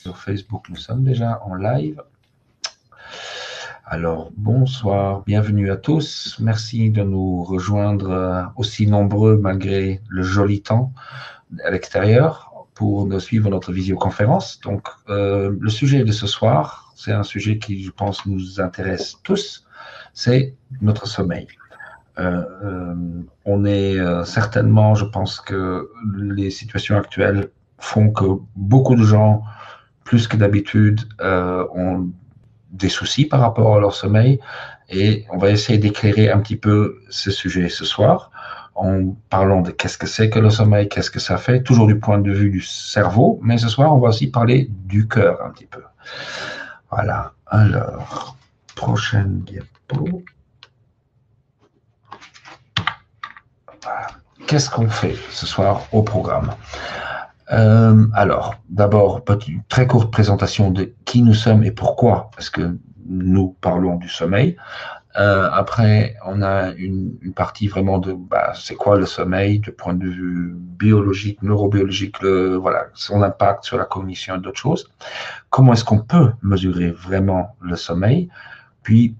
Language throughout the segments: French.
Sur Facebook, nous sommes déjà en live. Alors, bonsoir, bienvenue à tous. Merci de nous rejoindre euh, aussi nombreux malgré le joli temps à l'extérieur pour nous suivre notre visioconférence. Donc, euh, le sujet de ce soir, c'est un sujet qui, je pense, nous intéresse tous, c'est notre sommeil. Euh, on est certainement, je pense que les situations actuelles font que beaucoup de gens plus que d'habitude, euh, ont des soucis par rapport à leur sommeil. Et on va essayer d'éclairer un petit peu ce sujet ce soir en parlant de qu'est-ce que c'est que le sommeil, qu'est-ce que ça fait, toujours du point de vue du cerveau. Mais ce soir, on va aussi parler du cœur un petit peu. Voilà. Alors, prochaine diapo. Qu'est-ce qu'on fait ce soir au programme? Euh, alors, d'abord, une très courte présentation de qui nous sommes et pourquoi, parce que nous parlons du sommeil. Euh, après, on a une, partie vraiment de bah, c'est quoi le sommeil du point de vue biologique, neurobiologique, voilà, son impact sur la cognition et d'autres choses. Comment est-ce qu'on peut mesurer vraiment le sommeil? Puis,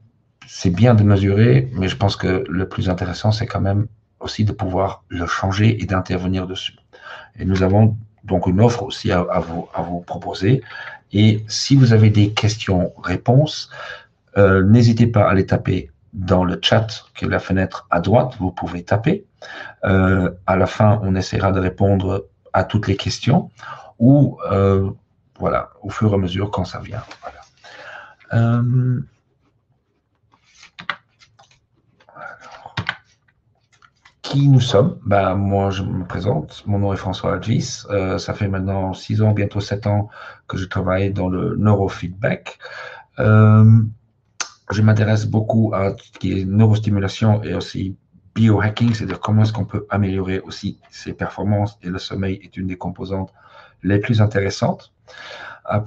c'est bien de mesurer, mais je pense que le plus intéressant, c'est quand même aussi de pouvoir le changer et d'intervenir dessus. Et nous avons donc une offre aussi à, vous, proposer. Et si vous avez des questions-réponses, euh, n'hésitez pas à les taper dans le chat, qui est la fenêtre à droite, vous pouvez taper. Euh, à la fin, on essaiera de répondre à toutes les questions, ou euh, voilà, au fur et à mesure quand ça vient. Voilà. Qui nous sommes ben, Moi, je me présente. Mon nom est François Agis. Euh, ça fait maintenant six ans, bientôt sept ans que je travaille dans le neurofeedback. Euh, je m'intéresse beaucoup à ce qui est neurostimulation et aussi biohacking, c'est-à-dire comment est-ce qu'on peut améliorer aussi ses performances et le sommeil est une des composantes les plus intéressantes.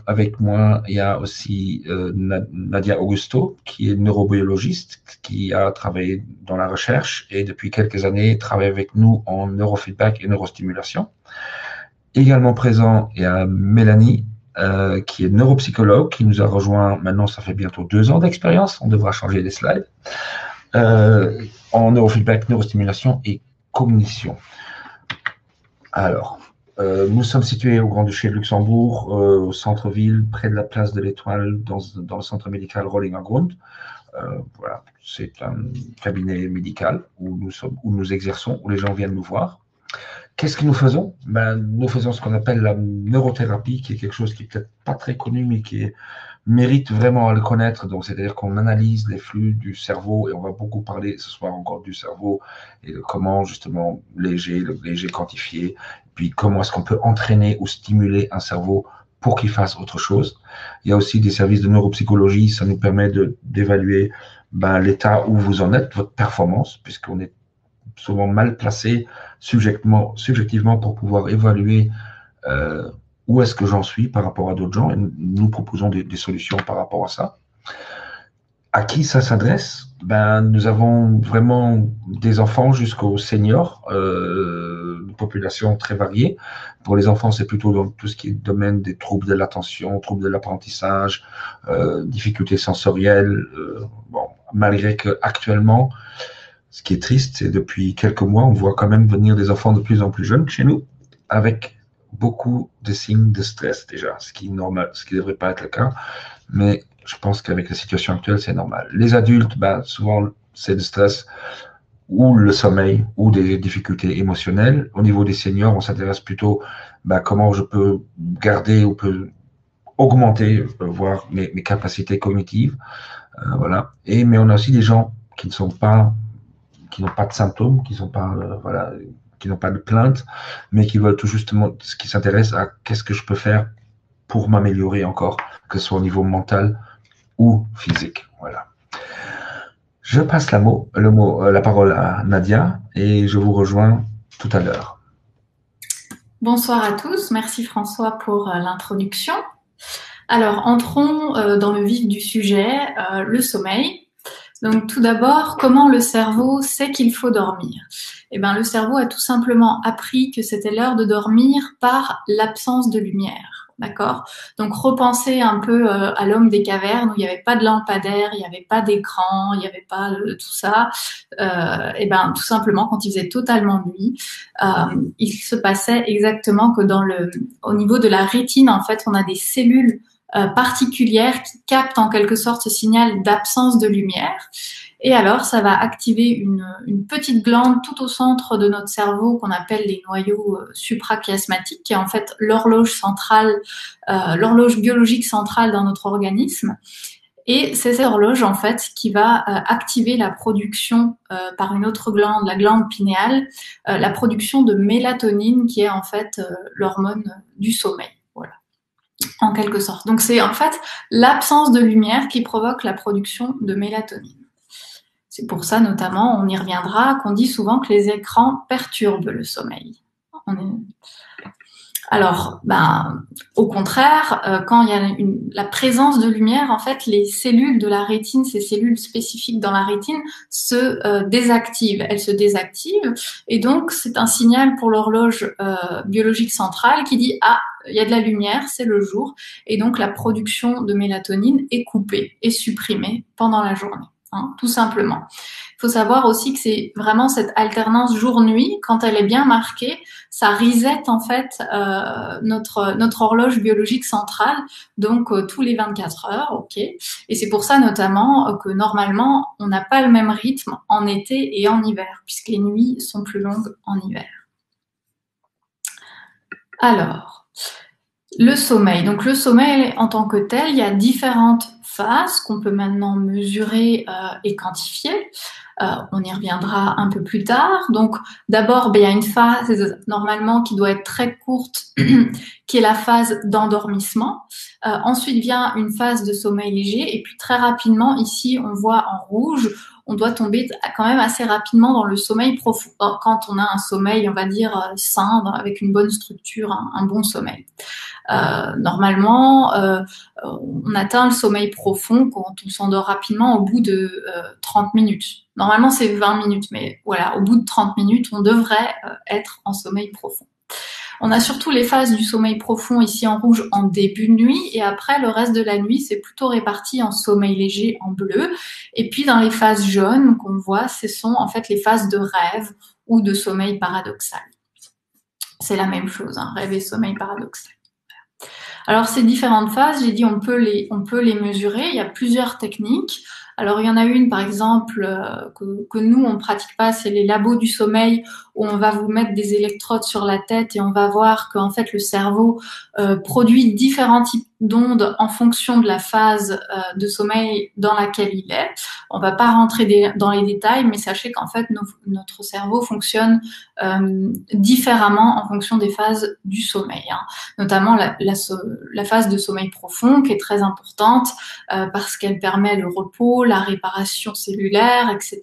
Avec moi, il y a aussi euh, Nadia Augusto, qui est neurobiologiste, qui a travaillé dans la recherche et depuis quelques années travaille avec nous en neurofeedback et neurostimulation. Également présent, il y a Mélanie, euh, qui est neuropsychologue, qui nous a rejoint maintenant, ça fait bientôt deux ans d'expérience, on devra changer les slides, euh, en neurofeedback, neurostimulation et cognition. Alors, euh, nous sommes situés au Grand-Duché de Luxembourg, euh, au centre-ville, près de la place de l'Étoile, dans, le centre médical Rolling Grund. Euh, voilà, c'est un cabinet médical où nous, sommes, où nous exerçons, où les gens viennent nous voir. Qu'est-ce que nous faisons? Ben, Nous faisons ce qu'on appelle la neurothérapie, qui est quelque chose qui n'est peut-être pas très connu, mais qui est mérite vraiment à le connaître. Donc, c'est-à-dire qu'on analyse les flux du cerveau et on va beaucoup parler ce soir encore du cerveau et de comment justement léger, le léger quantifier, puis comment est-ce qu'on peut entraîner ou stimuler un cerveau pour qu'il fasse autre chose. Il y a aussi des services de neuropsychologie, ça nous permet d'évaluer ben, l'état où vous en êtes, votre performance, puisqu'on est souvent mal placé subjectivement, subjectivement pour pouvoir évaluer euh, où est-ce que j'en suis par rapport à d'autres gens et nous proposons des, solutions par rapport à ça. À qui ça s'adresse? Ben, Nous avons vraiment des enfants jusqu'aux seniors, euh, une population très variée. Pour les enfants, c'est plutôt dans tout ce qui est domaine des troubles de l'attention, troubles de l'apprentissage, euh, difficultés sensorielles. Euh, bon, malgré que actuellement, ce qui est triste, c'est depuis quelques mois, on voit quand même venir des enfants de plus en plus jeunes chez nous, avec beaucoup de signes de stress déjà, ce qui normal, ce qui devrait pas être le cas, mais je pense qu'avec la situation actuelle, c'est normal. Les adultes, ben, souvent, c'est le stress ou le sommeil ou des difficultés émotionnelles. Au niveau des seniors, on s'intéresse plutôt ben, comment je peux garder ou peut augmenter, voir mes, mes capacités cognitives, euh, voilà. Et mais on a aussi des gens qui ne sont pas, qui n'ont pas de symptômes, qui sont pas, euh, voilà, qui n'ont pas de plainte, mais qui veulent tout justement, qui s'intéresse à qu'est-ce que je peux faire pour m'améliorer encore, que ce soit au niveau mental ou physique. Voilà. Je passe la, mot, le mot, euh, la parole à Nadia et je vous rejoins tout à l'heure. Bonsoir à tous, merci François pour euh, l'introduction. Alors, entrons euh, dans le vif du sujet, le sommeil. Donc, tout d'abord, comment le cerveau sait qu'il faut dormir? Eh ben, le cerveau a tout simplement appris que c'était l'heure de dormir par l'absence de lumière. d'accord? Donc repenser un peu euh, à l'homme des cavernes où il n'y avait pas de lampadaire, il n'y avait pas d'écran, il n'y avait pas de, tout ça. Euh, et ben tout simplement quand il faisait totalement nuit, euh, il se passait exactement que dans le, au niveau de la rétine en fait, on a des cellules euh, particulières qui captent en quelque sorte ce signal d'absence de lumière. Et alors, ça va activer une, une, petite glande tout au centre de notre cerveau qu'on appelle les noyaux euh, suprachiasmatiques, qui est en fait l'horloge centrale, euh, l'horloge biologique centrale dans notre organisme. Et c'est cette horloge, en fait, qui va euh, activer la production euh, par une autre glande, la glande pinéale, euh, la production de mélatonine, qui est en fait l'hormone du sommeil. En quelque sorte. Donc, c'est en fait l'absence de lumière qui provoque la production de mélatonine. C'est pour ça, notamment, on y reviendra, qu'on dit souvent que les écrans perturbent le sommeil. Alors, ben, au contraire, euh, quand il y a une, la présence de lumière, en fait, les cellules de la rétine, ces cellules spécifiques dans la rétine, se euh, désactivent. Elles se désactivent, et donc c'est un signal pour l'horloge euh, biologique centrale qui dit ah, il y a de la lumière, c'est le jour, et donc la production de mélatonine est coupée, est supprimée pendant la journée. Hein, tout simplement. Il faut savoir aussi que c'est vraiment cette alternance jour-nuit, quand elle est bien marquée, ça reset en fait euh, notre notre horloge biologique centrale, donc euh, tous les 24 heures, ok. Et c'est pour ça notamment euh, que normalement on n'a pas le même rythme en été et en hiver, puisque les nuits sont plus longues en hiver. Alors, le sommeil. Donc le sommeil en tant que tel, il y a différentes phases qu'on peut maintenant mesurer euh, et quantifier. Euh, on y reviendra un peu plus tard. Donc d'abord, ben, il y a une phase normalement qui doit être très courte, qui est la phase d'endormissement. Euh, ensuite vient une phase de sommeil léger et puis très rapidement, ici, on voit en rouge, on doit tomber quand même assez rapidement dans le sommeil profond. Quand on a un sommeil, on va dire, sain, avec une bonne structure, un bon sommeil. Euh, normalement, euh, on atteint le sommeil profond quand on s'endort rapidement au bout de 30 euh, minutes. Normalement, c'est 20 minutes, mais voilà, au bout de 30 minutes, on devrait être en sommeil profond. On a surtout les phases du sommeil profond ici en rouge en début de nuit et après le reste de la nuit c'est plutôt réparti en sommeil léger en bleu et puis dans les phases jaunes qu'on voit ce sont en fait les phases de rêve ou de sommeil paradoxal. C'est la même chose, hein, rêve et sommeil paradoxal. Alors ces différentes phases, j'ai dit on peut les on peut les mesurer. Il y a plusieurs techniques. Alors il y en a une par exemple euh, que, nous on pratique pas, c'est les labos du sommeil où on va vous mettre des électrodes sur la tête et on va voir qu'en fait le cerveau euh, produit différents types d'ondes en fonction de la phase euh, de sommeil dans laquelle il est. On va pas rentrer dans les détails, mais sachez qu'en fait notre cerveau fonctionne euh, différemment en fonction des phases du sommeil, hein. notamment la, phase de sommeil profond qui est très importante euh, parce qu'elle permet le repos, la réparation cellulaire, etc.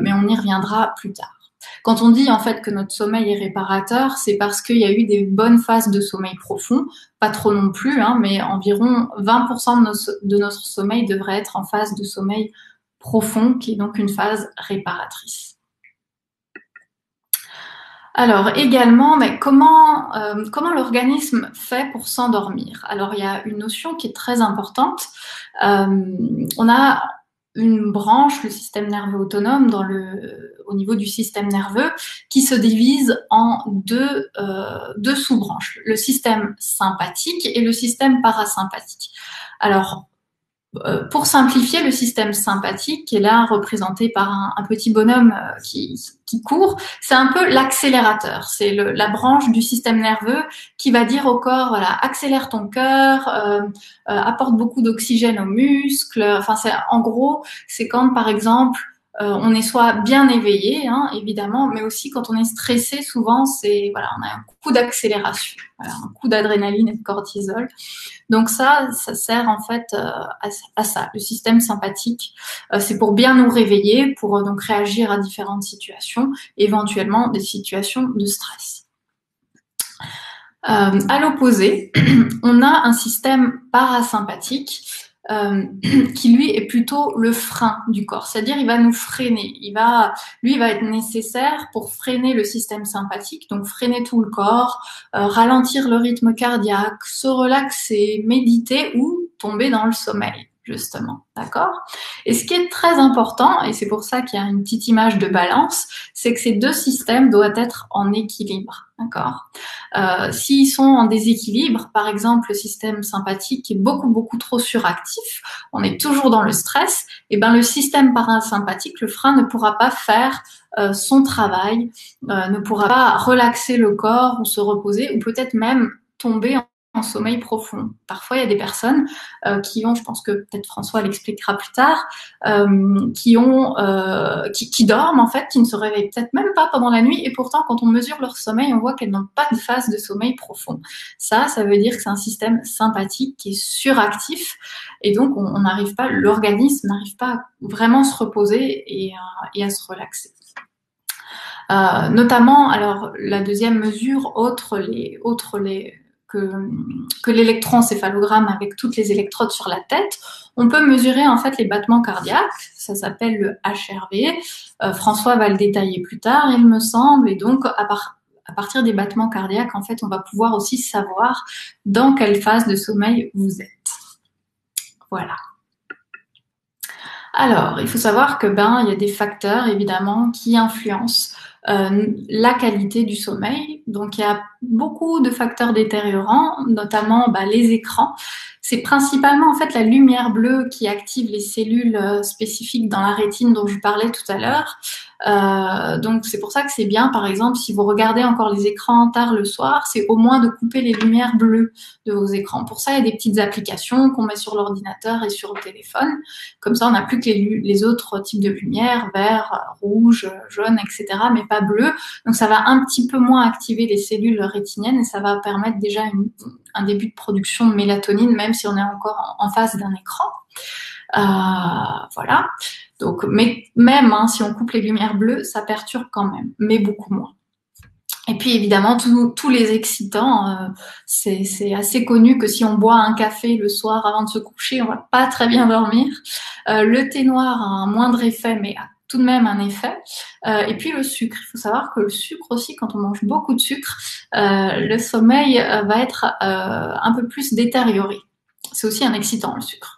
Mais on y reviendra plus tard. Quand on dit en fait que notre sommeil est réparateur, c'est parce qu'il y a eu des bonnes phases de sommeil profond, pas trop non plus, hein, mais environ 20% de, notre sommeil devrait être en phase de sommeil profond, qui est donc une phase réparatrice. Alors également, mais comment, euh, l'organisme fait pour s'endormir? Alors il y a une notion qui est très importante. Euh, on a une branche, le système nerveux autonome, dans le, au niveau du système nerveux, qui se divise en deux, euh, deux sous-branches, le système sympathique et le système parasympathique. Alors, pour simplifier, le système sympathique, qui est là représenté par un, petit bonhomme euh, qui, qui court, c'est un peu l'accélérateur. C'est la branche du système nerveux qui va dire au corps, voilà, accélère ton cœur, euh, apporte beaucoup d'oxygène aux muscles. Enfin, c'est en gros, c'est quand par exemple euh, on est soit bien éveillé, hein, évidemment, mais aussi quand on est stressé, souvent c'est voilà, on a un coup d'accélération, un coup d'adrénaline et de cortisol. Donc ça, ça sert en fait euh, à, ça. Le système sympathique, euh, c'est pour bien nous réveiller, pour donc réagir à différentes situations, éventuellement des situations de stress. à l'opposé, on a un système parasympathique euh, qui lui est plutôt le frein du corps, c'est-à-dire il va nous freiner, il va, lui il va être nécessaire pour freiner le système sympathique, donc freiner tout le corps, euh, ralentir le rythme cardiaque, se relaxer, méditer ou tomber dans le sommeil justement. D'accord? Et ce qui est très important, et c'est pour ça qu'il y a une petite image de balance, c'est que ces deux systèmes doivent être en équilibre. D'accord? Euh, S'ils sont en déséquilibre, par exemple le système sympathique est beaucoup beaucoup trop suractif, on est toujours dans le stress, et ben le système parasympathique, le frein ne pourra pas faire euh, son travail, euh, ne pourra pas relaxer le corps ou se reposer, ou peut-être même tomber en sommeil profond. Parfois, il y a des personnes euh, qui ont, je pense que peut-être François l'expliquera plus tard, euh, qui ont, euh, qui, dorment en fait, qui ne se réveillent peut-être même pas pendant la nuit, et pourtant, quand on mesure leur sommeil, on voit qu'elles n'ont pas de phase de sommeil profond. Ça, ça veut dire que c'est un système sympathique qui est suractif, et donc on n'arrive pas, l'organisme n'arrive pas à vraiment se reposer et, à se relaxer. Notamment, alors la deuxième mesure, autre les, autres les, que, que l'électroencéphalogramme avec toutes les électrodes sur la tête, on peut mesurer en fait les battements cardiaques. Ça s'appelle le HRV. Euh, François va le détailler plus tard, il me semble. Et donc, à, partir des battements cardiaques, en fait, on va pouvoir aussi savoir dans quelle phase de sommeil vous êtes. Voilà. Alors, il faut savoir que ben, il y a des facteurs évidemment qui influencent euh, la qualité du sommeil. Donc il y a beaucoup de facteurs détériorants, notamment bah, les écrans. C'est principalement en fait la lumière bleue qui active les cellules euh, spécifiques dans la rétine dont je parlais tout à l'heure. Euh, donc c'est pour ça que c'est bien, par exemple, si vous regardez encore les écrans tard le soir, c'est au moins de couper les lumières bleues de vos écrans. Pour ça, il y a des petites applications qu'on met sur l'ordinateur et sur le téléphone. Comme ça, on n'a plus que les, les, autres types de lumière, vert, rouge, jaune, etc., mais pas bleu. Donc ça va un petit peu moins activer les cellules rétiniennes et ça va permettre déjà un début de production de mélatonine, même si on est encore en, face d'un écran. Euh, voilà. Donc, mais même hein, si on coupe les lumières bleues, ça perturbe quand même, mais beaucoup moins. Et puis évidemment, tous les excitants, euh, c'est assez connu que si on boit un café le soir avant de se coucher, on va pas très bien dormir. Euh, le thé noir a un moindre effet, mais a tout de même un effet. Euh, et puis le sucre, il faut savoir que le sucre aussi, quand on mange beaucoup de sucre, le sommeil va être un peu plus détérioré. C'est aussi un excitant, le sucre.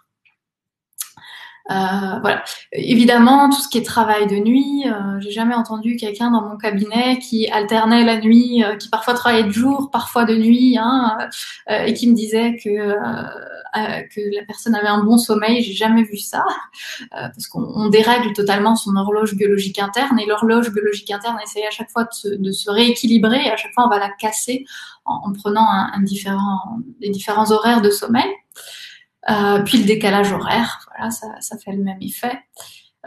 Euh, voilà. Évidemment, tout ce qui est travail de nuit, euh, j'ai jamais entendu quelqu'un dans mon cabinet qui alternait la nuit, euh, qui parfois travaillait de jour, parfois de nuit, hein, et qui me disait que que la personne avait un bon sommeil. J'ai jamais vu ça, parce qu'on dérègle totalement son horloge biologique interne, et l'horloge biologique interne essaye à chaque fois de se, de se, rééquilibrer, et à chaque fois on va la casser en, en prenant un, un différent, des différents horaires de sommeil. Euh, puis le décalage horaire, voilà, ça, ça fait le même effet.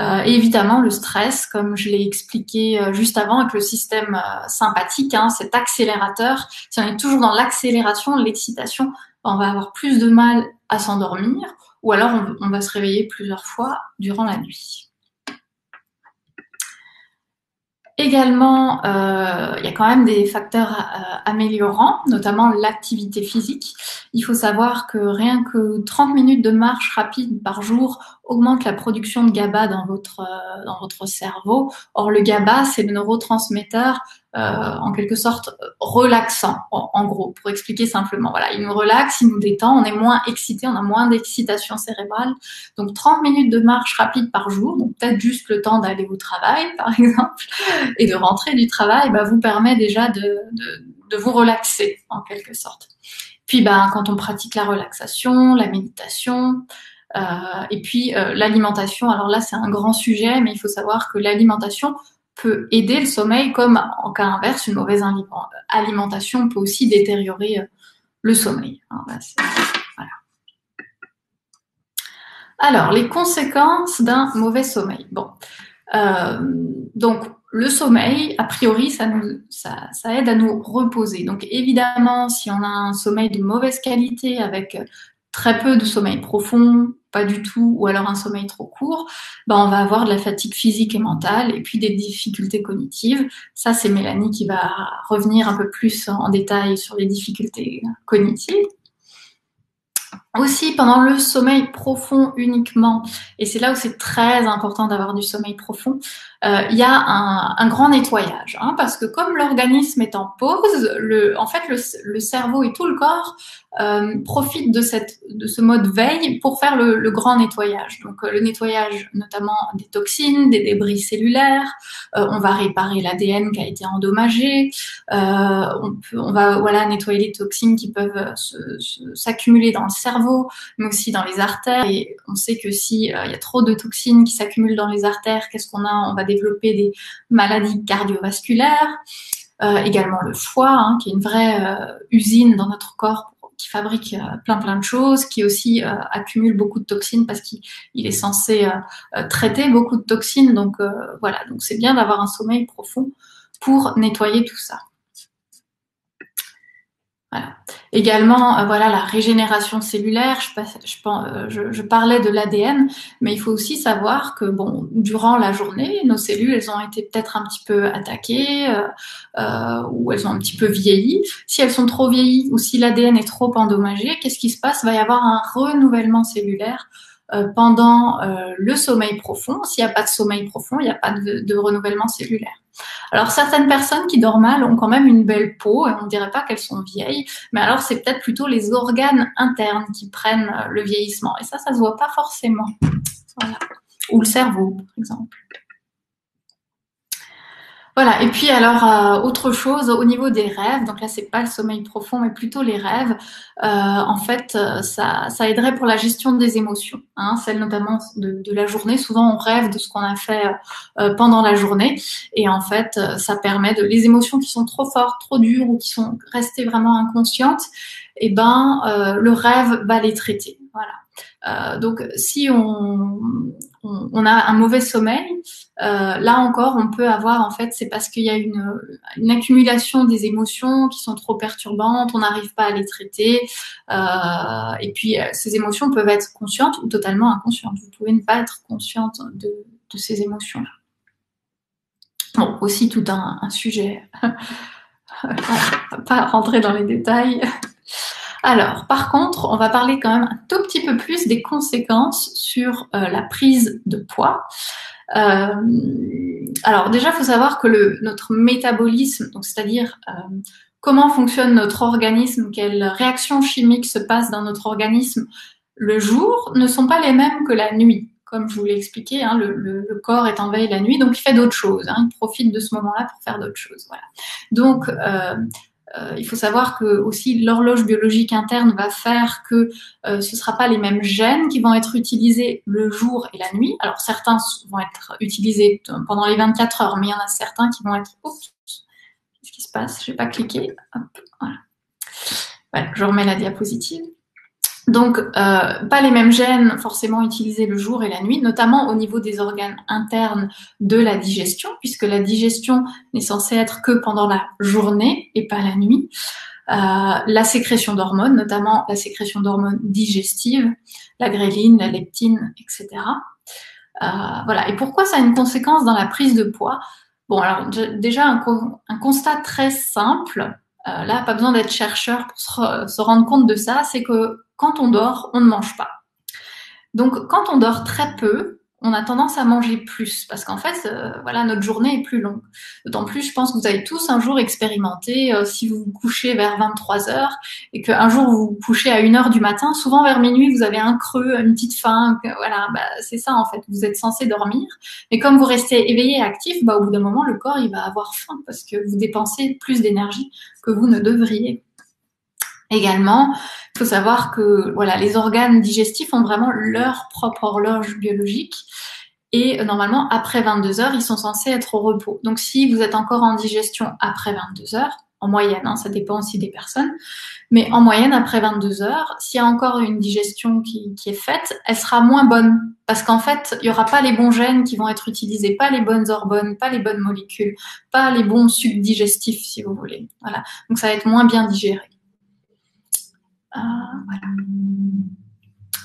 Euh, et évidemment, le stress, comme je l'ai expliqué euh, juste avant, avec le système euh, sympathique, hein, cet accélérateur, si on est toujours dans l'accélération, l'excitation, on va avoir plus de mal à s'endormir, ou alors on, on, va se réveiller plusieurs fois durant la nuit. Également, euh, il y a quand même des facteurs euh, améliorants, notamment l'activité physique. Il faut savoir que rien que 30 minutes de marche rapide par jour augmente la production de GABA dans votre, euh, dans votre cerveau. Or, le GABA, c'est le neurotransmetteur en quelque sorte relaxant, en, gros, pour expliquer simplement. Voilà, il nous relaxe, il nous détend, on est moins excité, on a moins d'excitation cérébrale. Donc 30 minutes de marche rapide par jour, donc peut-être juste le temps d'aller au travail, par exemple, et de rentrer du travail, bah, vous permet déjà de, de, de vous relaxer, en quelque sorte. Puis, bah, quand on pratique la relaxation, la méditation, euh, et puis euh, l'alimentation, alors là c'est un grand sujet, mais il faut savoir que l'alimentation peut aider le sommeil, comme en cas inverse, une mauvaise alimentation peut aussi détériorer euh, le sommeil. Alors, voilà. Alors, les conséquences d'un mauvais sommeil. Bon, euh, donc le sommeil, a priori, ça, aide à nous reposer. Donc évidemment, si on a un sommeil de mauvaise qualité avec très peu de sommeil profond, pas du tout, ou alors un sommeil trop court, ben on va avoir de la fatigue physique et mentale et puis des difficultés cognitives. Ça, c'est Mélanie qui va revenir un peu plus en détail sur les difficultés cognitives. aussi pendant le sommeil profond uniquement, et c'est là où c'est très important d'avoir du sommeil profond, euh, il y a un, un grand nettoyage, hein, parce que comme l'organisme est en pause, le, en fait le, le, cerveau et tout le corps euh, profitent de, cette, de ce mode veille pour faire le, le grand nettoyage. Donc euh, le nettoyage notamment des toxines, des débris cellulaires, euh, on va réparer l'ADN qui a été endommagé, euh, on, peut, on va voilà nettoyer les toxines qui peuvent s'accumuler dans le cerveau, mais aussi dans les artères. Et on sait que si il y a trop de toxines qui s'accumulent dans les artères, qu'est-ce qu'on a? On va développer des maladies cardiovasculaires, euh, également le foie, hein, qui est une vraie euh, usine dans notre corps qui fabrique euh, plein plein de choses, qui aussi accumule beaucoup de toxines parce qu'il est censé traiter beaucoup de toxines. Donc voilà, donc c'est bien d'avoir un sommeil profond pour nettoyer tout ça. Voilà. Également, euh, voilà, la régénération cellulaire. Je, euh, parlais de l'ADN, mais il faut aussi savoir que, bon, durant la journée, nos cellules, elles ont été peut-être un petit peu attaquées euh, euh, ou elles ont un petit peu vieilli. Si elles sont trop vieillies ou si l'ADN est trop endommagé, qu'est-ce qui se passe? Il va y avoir un renouvellement cellulaire pendant le sommeil profond. S'il n'y a pas de sommeil profond, il n'y a pas de, de renouvellement cellulaire. Alors certaines personnes qui dorment mal ont quand même une belle peau et on ne dirait pas qu'elles sont vieilles, mais alors c'est peut-être plutôt les organes internes qui prennent euh, le vieillissement et ça, ça se voit pas forcément. Voilà. Ou le cerveau, par exemple. Voilà. Et puis alors euh, autre chose au niveau des rêves. Donc là c'est pas le sommeil profond, mais plutôt les rêves. Euh, en fait, euh, ça, ça aiderait pour la gestion des émotions, hein, celle notamment de, de, la journée. Souvent on rêve de ce qu'on a fait euh, pendant la journée, et en fait ça permet de les émotions qui sont trop fortes, trop dures ou qui sont restées vraiment inconscientes. Et eh ben le rêve va les traiter. Voilà. Euh, donc, si on, on, a un mauvais sommeil, euh, là encore, on peut avoir, en fait, c'est parce qu'il y a une, accumulation des émotions qui sont trop perturbantes, on n'arrive pas à les traiter. Euh, et puis, euh, ces émotions peuvent être conscientes ou totalement inconscientes. Vous pouvez ne pas être consciente de, de ces émotions-là. Bon, aussi tout un, un sujet. pas rentrer dans les détails. Alors, par contre, on va parler quand même un tout petit peu plus des conséquences sur euh, la prise de poids. Euh, alors déjà, faut savoir que notre métabolisme, c'est-à-dire euh, comment fonctionne notre organisme, quelles réactions chimiques se passent dans notre organisme le jour, ne sont pas les mêmes que la nuit. Comme je vous l'ai expliqué, hein, le, corps est en veille la nuit, donc il fait d'autres choses. Hein, il profite de ce moment-là pour faire d'autres choses. Voilà. Donc, euh, il faut savoir que aussi l'horloge biologique interne va faire que euh, ce ne sera pas les mêmes gènes qui vont être utilisés le jour et la nuit. Alors certains vont être utilisés pendant les 24 heures, mais il y en a certains qui vont être. Oups, qu'est-ce qui se passe? Je n'ai pas cliqué. Hop, voilà. voilà. Je remets la diapositive. Donc, euh, pas les mêmes gènes forcément utilisés le jour et la nuit, notamment au niveau des organes internes de la digestion, puisque la digestion n'est censée être que pendant la journée et pas la nuit. Euh, la sécrétion d'hormones, notamment la sécrétion d'hormones digestives, la gréline, la leptine, etc. Euh, voilà. Et pourquoi ça a une conséquence dans la prise de poids? Bon, alors déjà un, un constat très simple. Euh, là, pas besoin d'être chercheur pour se, se rendre compte de ça, c'est que quand on dort, on ne mange pas. Donc, quand on dort très peu, on a tendance à manger plus parce qu'en fait, euh, voilà, notre journée est plus longue. D'autant plus, je pense que vous avez tous un jour expérimenté, euh, si vous vous couchez vers 23 heures et qu'un jour vous vous couchez à 1 heure du matin, souvent vers minuit, vous avez un creux, une petite faim. Voilà, bah, c'est ça en fait. Vous êtes censé dormir, mais comme vous restez éveillé et actif, bah, au bout d'un moment, le corps il va avoir faim parce que vous dépensez plus d'énergie que vous ne devriez. Également, il faut savoir que voilà, les organes digestifs ont vraiment leur propre horloge biologique. Et euh, normalement, après 22 heures, ils sont censés être au repos. Donc, si vous êtes encore en digestion après 22 heures, en moyenne, hein, ça dépend aussi des personnes, mais en moyenne, après 22 heures, s'il y a encore une digestion qui, qui, est faite, elle sera moins bonne. Parce qu'en fait, il n'y aura pas les bons gènes qui vont être utilisés, pas les bonnes hormones, pas les bonnes molécules, pas les bons sucs digestifs, si vous voulez. Voilà. Donc, ça va être moins bien digéré. Euh,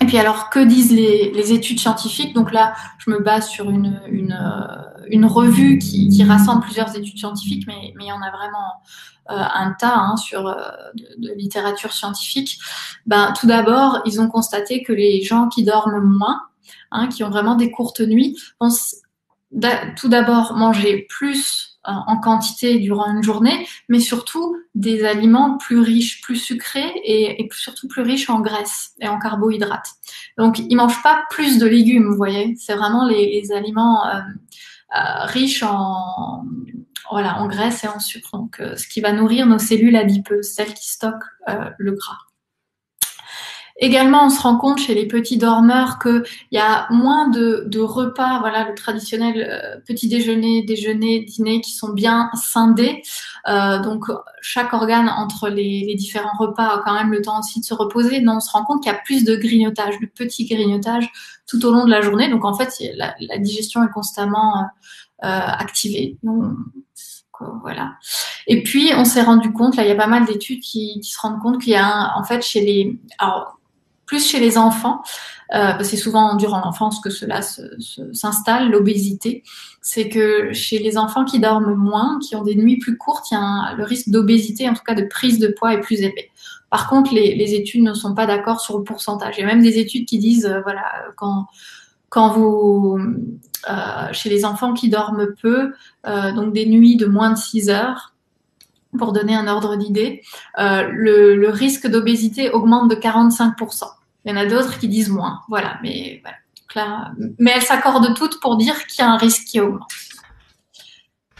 et puis alors, que disent les, études scientifiques? Donc là, je me base sur une, euh, revue qui, rassemble plusieurs études scientifiques, mais, il y en a vraiment euh, un tas hein, sur de, littérature scientifique. Ben, tout d'abord, ils ont constaté que les gens qui dorment moins, hein, qui ont vraiment des courtes nuits, vont tout d'abord manger plus en quantité durant une journée, mais surtout des aliments plus riches, plus sucrés et, surtout plus riches en graisse et en carbohydrates. Donc, ils mangent pas plus de légumes, vous voyez. C'est vraiment les, aliments euh, euh, riches en voilà en graisse et en sucre. Donc, euh, ce qui va nourrir nos cellules adipeuses, celles qui stockent le gras. Également, on se rend compte chez les petits dormeurs qu'il y a moins de, repas, voilà, le traditionnel euh, petit déjeuner, déjeuner, dîner qui sont bien scindés. Euh, donc, chaque organe entre les, différents repas a quand même le temps aussi de se reposer. Non, on se rend compte qu'il y a plus de grignotage, de petits grignotages tout au long de la journée. Donc, en fait, la, digestion est constamment euh, activée. voilà. Et puis, on s'est rendu compte, là, il y a pas mal d'études qui, se rendent compte qu'il y a, en fait, chez les, alors, plus chez les enfants, euh, c'est souvent durant l'enfance que cela s'installe, l'obésité. C'est que chez les enfants qui dorment moins, qui ont des nuits plus courtes, il y a le risque d'obésité, en tout cas de prise de poids, est plus élevé. Par contre, les, études ne sont pas d'accord sur le pourcentage. Il y a même des études qui disent, euh, voilà, quand quand vous, euh, chez les enfants qui dorment peu, euh, donc des nuits de moins de 6 heures, pour donner un ordre d'idée, euh, le, risque d'obésité augmente de 45%. Il y en a d'autres qui disent moins. Voilà, mais elles s'accordent toutes pour dire qu'il y a un risque qui augmente.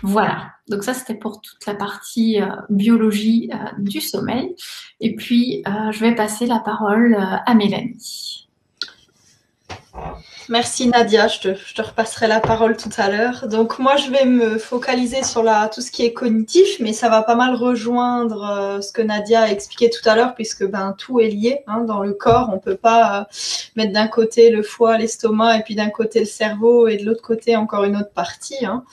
Voilà. Donc ça, c'était pour toute la partie euh, biologie euh, du sommeil. Et puis, je vais passer la parole à Mélanie. Merci Nadia, je te, repasserai la parole tout à l'heure. Donc moi je vais me focaliser sur tout ce qui est cognitif, mais ça va pas mal rejoindre euh, ce que Nadia a expliqué tout à l'heure, puisque ben, tout est lié hein, dans le corps. On peut pas euh, mettre d'un côté le foie, l'estomac, et puis d'un côté le cerveau, et de l'autre côté encore une autre partie. Hein.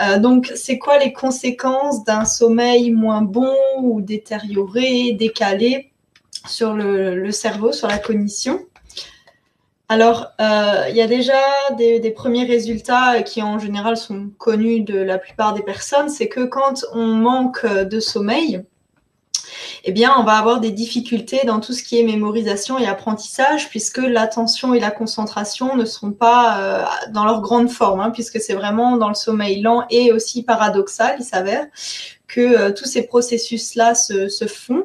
Euh, donc, c'est quoi les conséquences d'un sommeil moins bon ou détérioré, décalé sur le cerveau, sur la cognition? Alors, euh, il y a déjà des, premiers résultats qui en général sont connus de la plupart des personnes, c'est que quand on manque de sommeil, eh bien, on va avoir des difficultés dans tout ce qui est mémorisation et apprentissage, puisque l'attention et la concentration ne sont pas euh, dans leur grande forme, hein, puisque c'est vraiment dans le sommeil lent et aussi paradoxal, il s'avère, que euh, tous ces processus-là se, se, font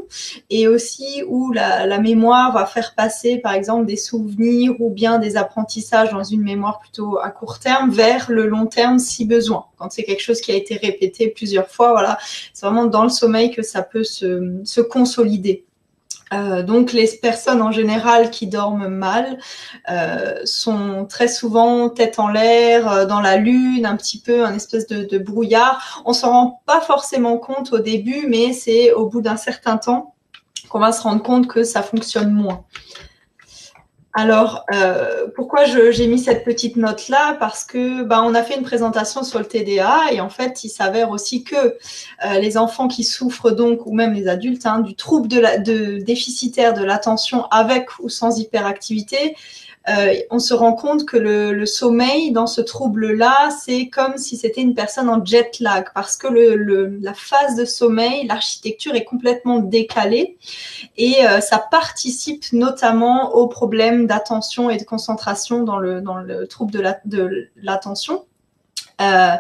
et aussi où la, la, mémoire va faire passer, par exemple, des souvenirs ou bien des apprentissages dans une mémoire plutôt à court terme vers le long terme si besoin. Quand c'est quelque chose qui a été répété plusieurs fois, voilà, c'est vraiment dans le sommeil que ça peut se, se consolider. Euh, donc les personnes en général qui dorment mal euh, sont très souvent tête en l'air, euh, dans la lune, un petit peu un espèce de, brouillard. On s'en rend pas forcément compte au début, mais c'est au bout d'un certain temps qu'on va se rendre compte que ça fonctionne moins. Alors, euh, pourquoi j'ai mis cette petite note-là? Parce que ben, on a fait une présentation sur le TDA et en fait, il s'avère aussi que euh, les enfants qui souffrent donc, ou même les adultes, hein, du trouble de déficitaire de l'attention avec ou sans hyperactivité, euh, on se rend compte que le, sommeil dans ce trouble-là, c'est comme si c'était une personne en jet lag parce que la phase de sommeil, l'architecture est complètement décalée et euh, ça participe notamment au problème d'attention et de concentration dans le, trouble de l'attention. Euh,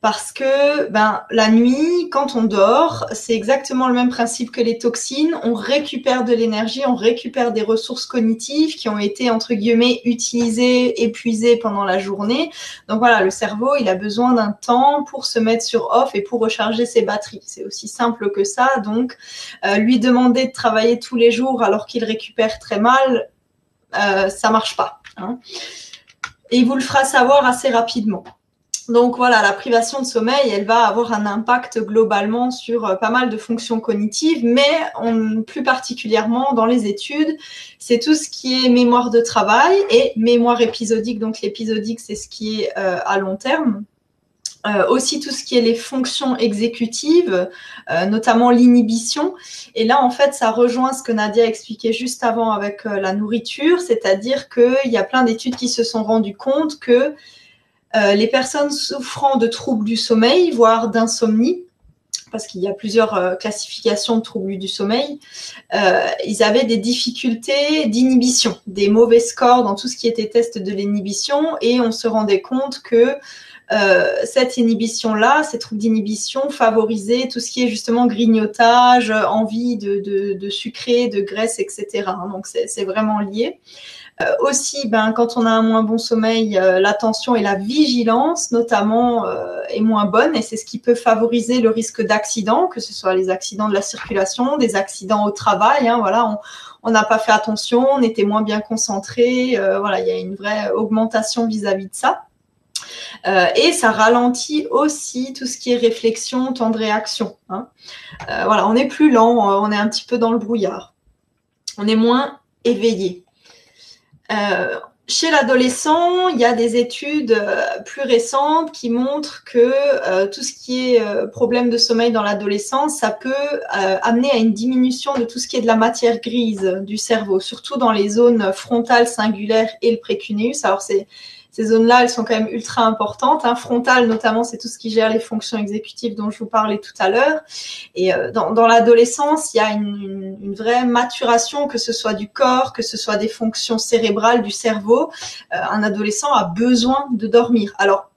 parce que ben, la nuit, quand on dort, c'est exactement le même principe que les toxines. On récupère de l'énergie, on récupère des ressources cognitives qui ont été, entre guillemets, utilisées, épuisées pendant la journée. Donc voilà, le cerveau, il a besoin d'un temps pour se mettre sur off et pour recharger ses batteries. C'est aussi simple que ça. Donc, euh, lui demander de travailler tous les jours alors qu'il récupère très mal, euh, ça marche pas. Hein. Et il vous le fera savoir assez rapidement. Donc voilà, la privation de sommeil, elle va avoir un impact globalement sur euh, pas mal de fonctions cognitives, mais plus particulièrement dans les études, c'est tout ce qui est mémoire de travail et mémoire épisodique. Donc l'épisodique, c'est ce qui est euh, à long terme. Euh, aussi tout ce qui est les fonctions exécutives, notamment l'inhibition. Et là, en fait, ça rejoint ce que Nadia a expliqué juste avant avec la nourriture, c'est-à-dire qu'il y a plein d'études qui se sont rendues compte que les personnes souffrant de troubles du sommeil, voire d'insomnie, parce qu'il y a plusieurs classifications de troubles du sommeil, ils avaient des difficultés d'inhibition, des mauvais scores dans tout ce qui était test de l'inhibition, et on se rendait compte que euh, cette inhibition-là, ces troubles d'inhibition favorisaient tout ce qui est justement grignotage, envie de, de, de sucrer, de graisse, etc. Donc c'est vraiment lié. Euh, aussi, ben, quand on a un moins bon sommeil, euh, l'attention et la vigilance notamment euh, est moins bonne et c'est ce qui peut favoriser le risque d'accident, que ce soit les accidents de la circulation, des accidents au travail. Hein, voilà, on n'a pas fait attention, on était moins bien concentré. voilà, il y a une vraie augmentation vis à -vis de ça. Et ça ralentit aussi tout ce qui est réflexion, temps de réaction. Hein. Voilà, on est plus lent, on est un petit peu dans le brouillard. On est moins éveillé. Chez l'adolescent, il y a des études plus récentes qui montrent que tout ce qui est problème de sommeil dans l'adolescence, ça peut amener à une diminution de tout ce qui est de la matière grise du cerveau, surtout dans les zones frontales, singulaires et le précuneus. Alors c'est ces zones-là, elles sont quand même ultra importantes. Hein. Frontale, notamment, c'est tout ce qui gère les fonctions exécutives dont je vous parlais tout à l'heure. Et euh, dans, l'adolescence, il y a une, vraie maturation, que ce soit du corps, que ce soit des fonctions cérébrales du cerveau. Euh, un adolescent a besoin de dormir. Alors,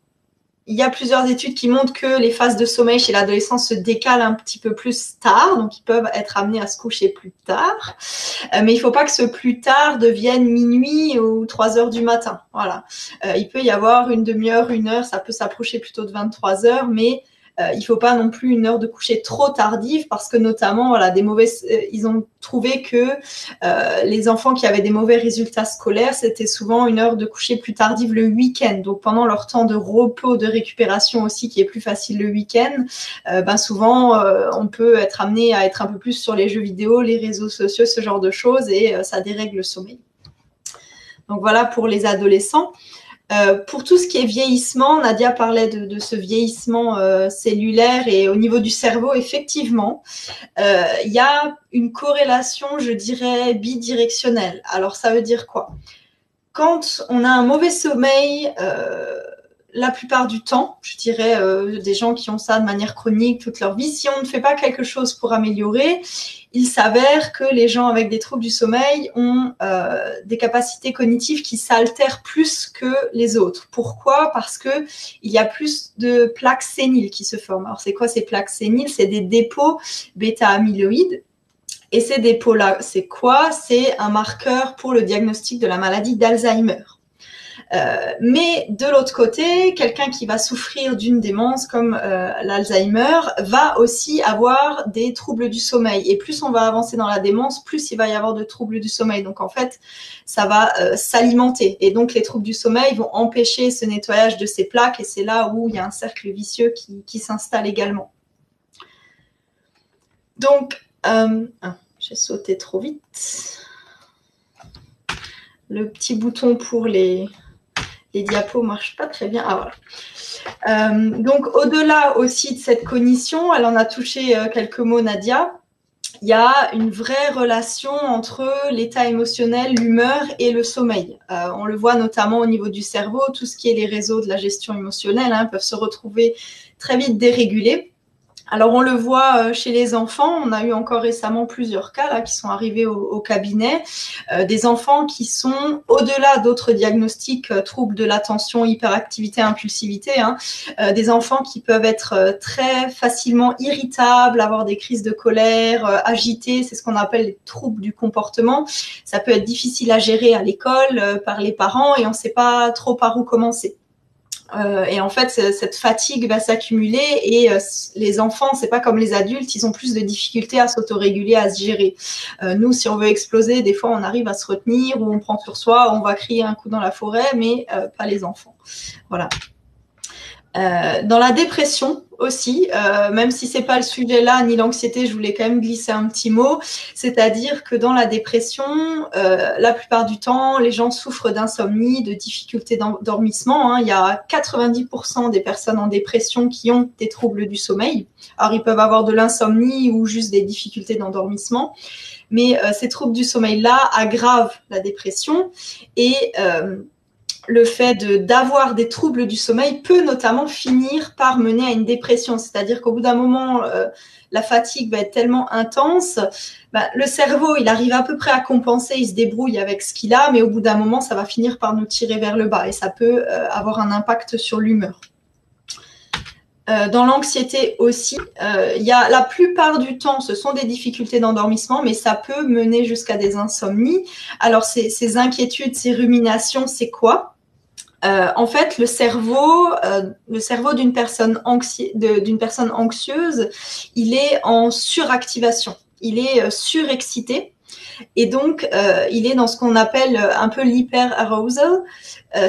il y a plusieurs études qui montrent que les phases de sommeil chez l'adolescent se décalent un petit peu plus tard, donc ils peuvent être amenés à se coucher plus tard. Euh, mais il ne faut pas que ce plus tard devienne minuit ou 3 heures du matin. Voilà. Euh, il peut y avoir une demi-heure, une heure, ça peut s'approcher plutôt de 23 heures, mais euh, il faut pas non plus une heure de coucher trop tardive parce que notamment, euh, ils ont trouvé que euh, les enfants qui avaient des mauvais résultats scolaires, c'était souvent une heure de coucher plus tardive le week-end. Donc pendant leur temps de repos, de récupération aussi, qui est plus facile le week-end, ben souvent on peut être amené à être un peu plus sur les jeux vidéo, les réseaux sociaux, ce genre de choses, et ça dérègle le sommeil. Donc voilà pour les adolescents. Euh, pour tout ce qui est vieillissement, Nadia parlait de, ce vieillissement euh, cellulaire et au niveau du cerveau, effectivement, euh, il y a une corrélation, je dirais, bidirectionnelle. Alors, ça veut dire quoi? Quand on a un mauvais sommeil, la plupart du temps, je dirais des gens qui ont ça de manière chronique toute leur vie, si on ne fait pas quelque chose pour améliorer, il s'avère que les gens avec des troubles du sommeil ont euh, des capacités cognitives qui s'altèrent plus que les autres. Pourquoi? Parce que il y a plus de plaques séniles qui se forment. Alors c'est quoi ces plaques séniles? C'est des dépôts bêta-amyloïdes et ces dépôts-là, c'est quoi? C'est un marqueur pour le diagnostic de la maladie d'Alzheimer. Euh, mais de l'autre côté, quelqu'un qui va souffrir d'une démence comme euh, l'Alzheimer va aussi avoir des troubles du sommeil. Et plus on va avancer dans la démence, plus il va y avoir de troubles du sommeil. Donc en fait, ça va euh, s'alimenter. Et donc les troubles du sommeil vont empêcher ce nettoyage de ces plaques. Et c'est là où il y a un cercle vicieux qui, s'installe également. Donc, ah, j'ai sauté trop vite. Le petit bouton pour les, les diapos marchent pas très bien. Ah voilà. Euh, donc au-delà aussi de cette cognition, elle en a touché euh, quelques mots Nadia. Il y a une vraie relation entre l'état émotionnel, l'humeur et le sommeil. Euh, on le voit notamment au niveau du cerveau, tout ce qui est les réseaux de la gestion émotionnelle hein, peuvent se retrouver très vite dérégulés. Alors on le voit euh, chez les enfants, on a eu encore récemment plusieurs cas là qui sont arrivés au, cabinet, euh, des enfants qui sont au-delà d'autres diagnostics euh, troubles de l'attention, hyperactivité, impulsivité, hein, des enfants qui peuvent être très facilement irritables, avoir des crises de colère, agités, c'est ce qu'on appelle les troubles du comportement. Ça peut être difficile à gérer à l'école par les parents et on ne sait pas trop par où commencer. Euh, et en fait, cette fatigue va s'accumuler et euh, les enfants, c'est pas comme les adultes, ils ont plus de difficultés à s'autoréguler, à se gérer. Euh, nous, si on veut exploser, des fois, on arrive à se retenir ou on prend sur soi, on va crier un coup dans la forêt, mais pas les enfants. Voilà. Euh, dans la dépression aussi, euh, même si c'est pas le sujet là ni l'anxiété, je voulais quand même glisser un petit mot. C'est-à-dire que dans la dépression, euh, la plupart du temps, les gens souffrent d'insomnie, de difficultés d'endormissement. Hein. Il y a 90% des personnes en dépression qui ont des troubles du sommeil. Alors ils peuvent avoir de l'insomnie ou juste des difficultés d'endormissement, mais ces troubles du sommeil là aggravent la dépression et le fait d'avoir des troubles du sommeil peut notamment finir par mener à une dépression. C'est-à-dire qu'au bout d'un moment, euh, la fatigue va être tellement intense, bah, le cerveau, il arrive à peu près à compenser, il se débrouille avec ce qu'il a, mais au bout d'un moment, ça va finir par nous tirer vers le bas et ça peut euh, avoir un impact sur l'humeur. Euh, dans l'anxiété aussi, il y a la plupart du temps, ce sont des difficultés d'endormissement, mais ça peut mener jusqu'à des insomnies. Alors ces inquiétudes, ces ruminations, c'est quoi? Euh, en fait, le cerveau, euh, le cerveau d'une personne, d'une personne anxieuse, il est en suractivation, il est euh, surexcité. Et donc, il est dans ce qu'on appelle un peu l'hyper-arousal.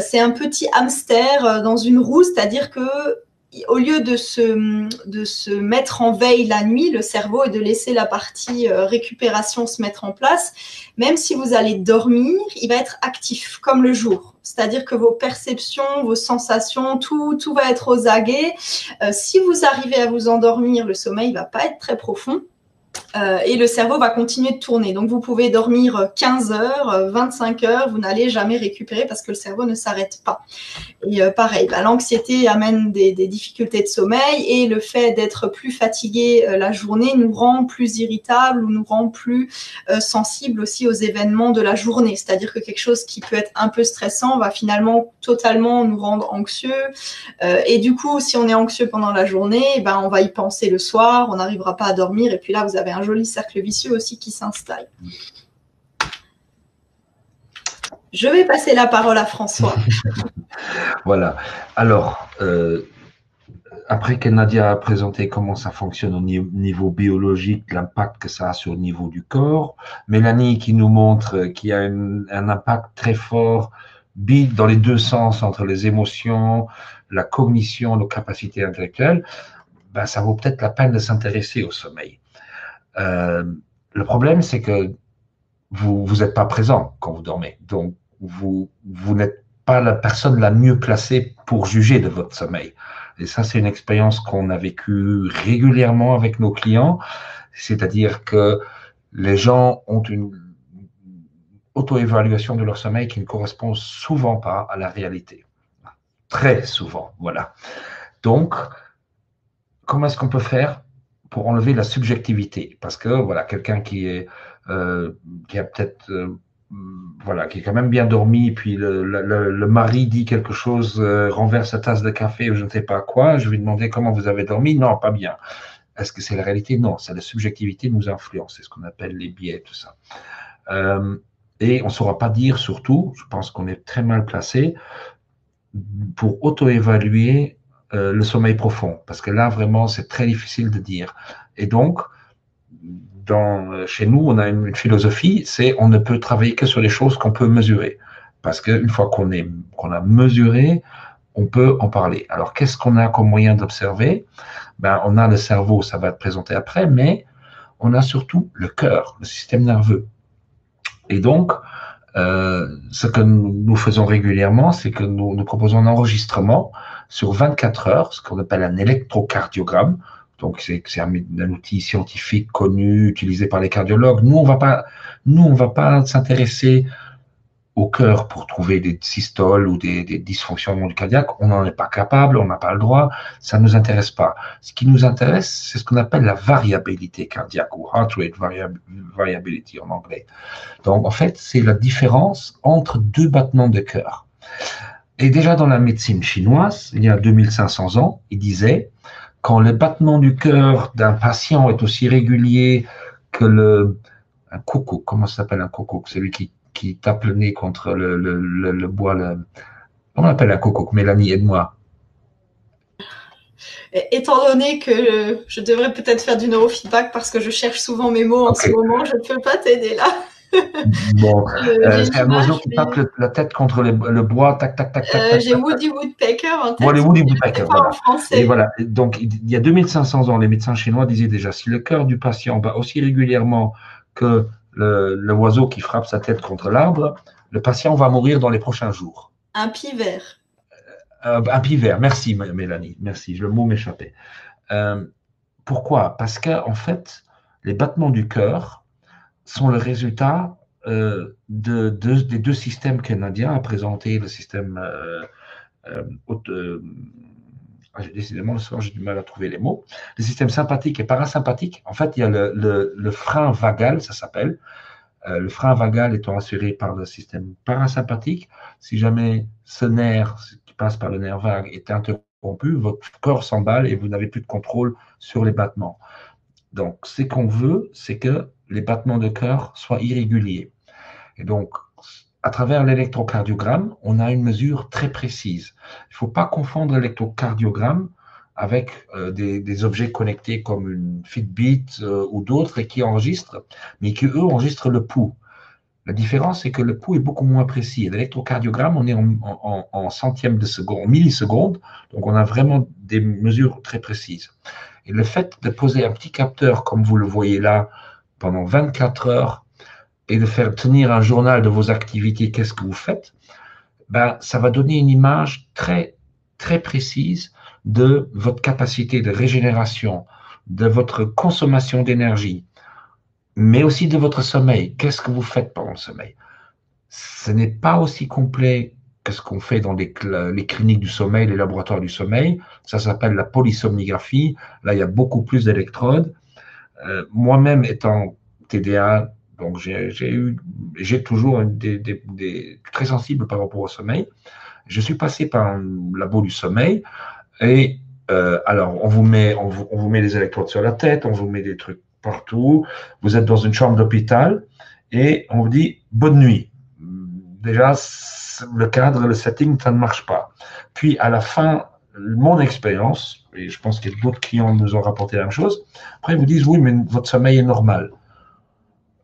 c'est un petit hamster dans une roue, c'est-à-dire que au lieu de se, de se mettre en veille la nuit, le cerveau, et de laisser la partie euh, récupération se mettre en place, même si vous allez dormir, il va être actif comme le jour. C'est-à-dire que vos perceptions, vos sensations, tout, tout va être aux aguets. Euh, si vous arrivez à vous endormir, le sommeil va pas être très profond. Euh, et le cerveau va continuer de tourner. Donc vous pouvez dormir 15 heures, 25 heures, vous n'allez jamais récupérer parce que le cerveau ne s'arrête pas. Et euh, pareil, bah, l'anxiété amène des, difficultés de sommeil et le fait d'être plus fatigué euh, la journée nous rend plus irritable ou nous rend plus sensible aussi aux événements de la journée. C'est-à-dire que quelque chose qui peut être un peu stressant va finalement totalement nous rendre anxieux. et du coup, si on est anxieux pendant la journée, ben on va y penser le soir, on n'arrivera pas à dormir et puis là vous avez un joli cercle vicieux aussi qui s'installe. Je vais passer la parole à François. voilà. Alors, euh, après que Nadia a présenté comment ça fonctionne au niveau biologique, l'impact que ça a sur le niveau du corps, Mélanie qui nous montre qu'il y a un, impact très fort dans les deux sens entre les émotions, la cognition, nos capacités intellectuelles, ben, ça vaut peut-être la peine de s'intéresser au sommeil. Euh, le problème, c'est que vous vous n'êtes pas présent quand vous dormez. Donc, vous, vous n'êtes pas la personne la mieux placée pour juger de votre sommeil. Et ça, c'est une expérience qu'on a vécue régulièrement avec nos clients. C'est-à-dire que les gens ont une auto-évaluation de leur sommeil qui ne correspond souvent pas à la réalité. Très souvent, voilà. Donc, comment est-ce qu'on peut faire? Pour enlever la subjectivité. Parce que voilà, quelqu'un qui est euh, qui a peut-être euh, voilà, qui est quand même bien dormi, puis le, le, mari dit quelque chose, euh, renverse sa tasse de café ou je ne sais pas quoi, je vais demander comment vous avez dormi. Non, pas bien. Est-ce que c'est la réalité? Non, c'est la subjectivité qui nous influence. C'est ce qu'on appelle les biais, tout ça. et on ne saura pas dire, surtout, je pense qu'on est très mal placé pour auto-évaluer euh, le sommeil profond, parce que là, vraiment, c'est très difficile de dire. Et donc, chez nous, on a une, philosophie, c'est on ne peut travailler que sur les choses qu'on peut mesurer. Parce qu'une fois qu'on qu'on a mesuré, on peut en parler. Alors, qu'est-ce qu'on a comme moyen d'observer? Ben, On a le cerveau, ça va être présenté après, mais on a surtout le cœur, le système nerveux. Et donc, euh, ce que nous, faisons régulièrement, c'est que nous proposons un enregistrement sur 24 heures, ce qu'on appelle un électrocardiogramme. Donc, c'est un, outil scientifique connu, utilisé par les cardiologues. Nous, on va pas, nous, va pas s'intéresser au cœur pour trouver des systoles ou des, des dysfonctionnements du cardiaque. On n'en est pas capable, on n'a pas le droit, ça ne nous intéresse pas. Ce qui nous intéresse, c'est ce qu'on appelle la variabilité cardiaque ou heart rate variability en anglais. Donc, en fait, c'est la différence entre deux battements de cœur. Et déjà dans la médecine chinoise, il y a 2500 ans, il disait, quand le battement du cœur d'un patient est aussi régulier que le un coco, comment ça s'appelle un coco? Celui qui, qui tape le nez contre le, le, le, bois. Comment on appelle un coco? Mélanie, aide-moi. Étant donné que je devrais peut-être faire du neurofeedback parce que je cherche souvent mes mots en ce moment, je ne peux pas t'aider là. Bon, euh, c'est un oiseau qui tape la tête contre le, bois, tac, tac, tac, tac. Euh, j'ai Woody Woodpecker en tête. Voilà, Woody Woodpecker, voilà. Et voilà, donc il y a 2500 ans, les médecins chinois disaient déjà, si le cœur du patient bat aussi régulièrement que l'oiseau qui frappe sa tête contre l'arbre, le patient va mourir dans les prochains jours. Un pivert. Euh, un pivert, merci Mélanie, merci, le mot m'échappait. Euh, pourquoi? Parce que en fait, les battements du cœur sont le résultat euh, de, des deux systèmes que Nadia a présenté, le système euh, euh, ah, décidément, j'ai du mal à trouver les mots. Le système sympathique et parasympathique, en fait, il y a le, le, frein vagal, ça s'appelle. le frein vagal étant assuré par le système parasympathique. Si jamais ce nerf qui passe par le nerf vague est interrompu, votre corps s'emballe et vous n'avez plus de contrôle sur les battements. Donc, ce qu'on veut, c'est que les battements de cœur soient irréguliers. Et donc, à travers l'électrocardiogramme, on a une mesure très précise. Il ne faut pas confondre l'électrocardiogramme avec euh, des, objets connectés comme une Fitbit euh, ou d'autres qui enregistrent, mais qui eux enregistrent le pouls. La différence, c'est que le pouls est beaucoup moins précis. L'électrocardiogramme, on est en, en, centième de seconde, en millisecondes, donc on a vraiment des mesures très précises. Et le fait de poser un petit capteur, comme vous le voyez là, pendant 24 heures, et de faire tenir un journal de vos activités, qu'est-ce que vous faites, ben, ça va donner une image très, très précise de votre capacité de régénération, de votre consommation d'énergie, mais aussi de votre sommeil. Qu'est-ce que vous faites pendant le sommeil? Ce n'est pas aussi complet que ce qu'on fait dans les, les, cliniques du sommeil, les laboratoires du sommeil. Ça s'appelle la polysomnographie. Là, il y a beaucoup plus d'électrodes. Euh, moi-même étant TDA, donc j'ai eu, j'ai toujours des, des, très sensible par rapport au sommeil. Je suis passé par un labo du sommeil et euh, alors on vous met, on vous met des électrodes sur la tête, on vous met des trucs partout. Vous êtes dans une chambre d'hôpital et on vous dit bonne nuit. Déjà, le cadre, le setting, ça ne marche pas. Puis à la fin, mon expérience, et je pense que d'autres clients nous ont rapporté la même chose, après ils vous disent oui, mais votre sommeil est normal.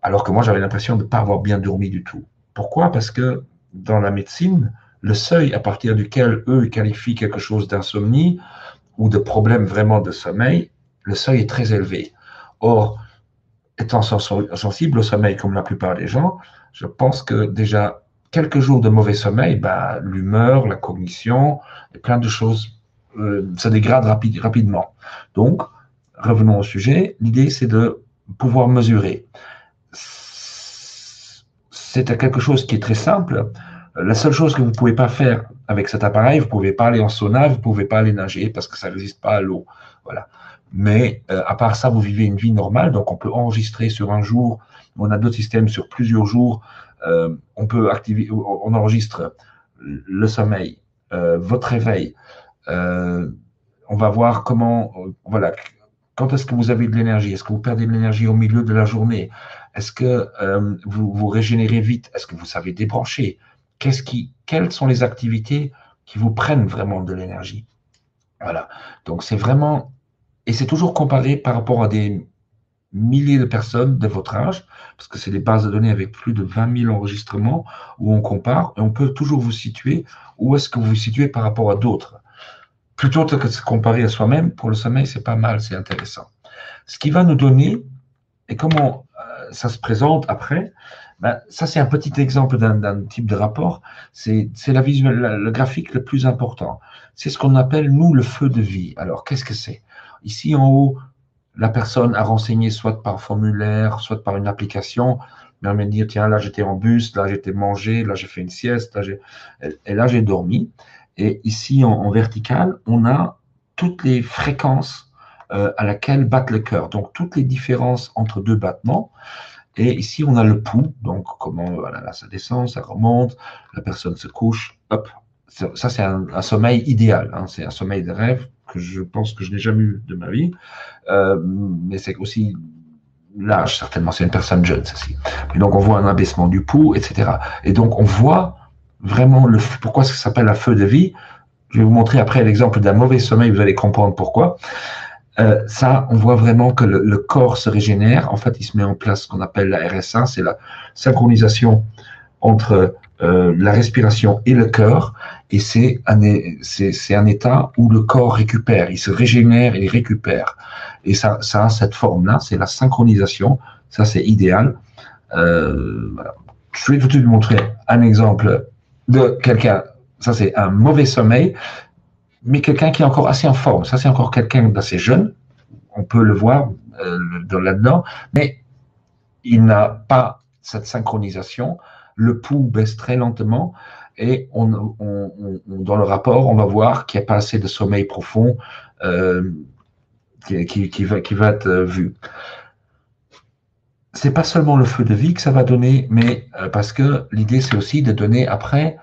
Alors que moi, j'avais l'impression de ne pas avoir bien dormi du tout. Pourquoi? Parce que dans la médecine, le seuil à partir duquel eux qualifient quelque chose d'insomnie ou de problème vraiment de sommeil, le seuil est très élevé. Or, étant sensible au sommeil comme la plupart des gens, je pense que déjà quelques jours de mauvais sommeil, bah, l'humeur, la cognition, et plein de choses, euh, ça dégrade rapidement. Donc, revenons au sujet. L'idée, c'est de pouvoir mesurer. C'est quelque chose qui est très simple. La seule chose que vous ne pouvez pas faire avec cet appareil, vous ne pouvez pas aller en sauna, vous ne pouvez pas aller nager parce que ça ne résiste pas à l'eau. Voilà. Mais euh, à part ça, vous vivez une vie normale. Donc, on peut enregistrer sur un jour. On a d'autres systèmes sur plusieurs jours. Euh, on peut activer, on enregistre le sommeil, votre réveil. On va voir comment, voilà, quand est-ce que vous avez de l'énergie? Est-ce que vous perdez de l'énergie au milieu de la journée? Est-ce que vous vous régénérez vite? Est-ce que vous savez débrancher? Qu'est-ce qui, Quelles sont les activités qui vous prennent vraiment de l'énergie? Voilà. Donc c'est vraiment et c'est toujours comparé par rapport à des milliers de personnes de votre âge, parce que c'est des bases de données avec plus de 20 000 enregistrements où on compare et on peut toujours vous situer où est-ce que vous vous situez par rapport à d'autres. Plutôt que de se comparer à soi-même, pour le sommeil, c'est pas mal, c'est intéressant. Ce qui va nous donner, et comment euh, ça se présente après, ben, ça c'est un petit exemple d'un type de rapport, c'est la visuel, le graphique le plus important. C'est ce qu'on appelle, nous, le feu de vie. Alors, qu'est-ce que c'est? Ici en haut, la personne a renseigné soit par formulaire, soit par une application, mais on va dire, tiens, là j'étais en bus, là j'étais mangé, là j'ai fait une sieste, là et là j'ai dormi. Et ici en, vertical, on a toutes les fréquences euh, à laquelle battent le cœur, donc toutes les différences entre deux battements. Et ici, on a le pouls, donc comment, voilà, là ça descend, ça remonte, la personne se couche, hop. Ça, c'est un, sommeil idéal, hein, c'est un sommeil de rêve que je pense que je n'ai jamais eu de ma vie. Euh, mais c'est aussi l'âge, certainement. C'est une personne jeune, ceci. Et donc, on voit un abaissement du pouls, etc. Et donc, on voit vraiment pourquoi ça s'appelle la feu de vie? Je vais vous montrer après l'exemple d'un mauvais sommeil, vous allez comprendre pourquoi. euh, ça, on voit vraiment que le, corps se régénère. En fait, il se met en place ce qu'on appelle la RSA, c'est la synchronisation entre euh, la respiration et le cœur. Et c'est un, un état où le corps récupère, il se régénère et il récupère. Et ça, ça a cette forme-là, c'est la synchronisation. Ça, c'est idéal. Euh. Je vais tout de suite vous montrer un exemple de quelqu'un. Ça, c'est un mauvais sommeil mais quelqu'un qui est encore assez en forme. Ça, c'est encore quelqu'un d'assez jeune. On peut le voir euh, là-dedans, mais il n'a pas cette synchronisation. Le pouls baisse très lentement et on, dans le rapport, on va voir qu'il n'y a pas assez de sommeil profond euh, qui, va, qui va être vu. C'est pas seulement le feu de vie que ça va donner, mais euh, parce que l'idée c'est aussi de donner après,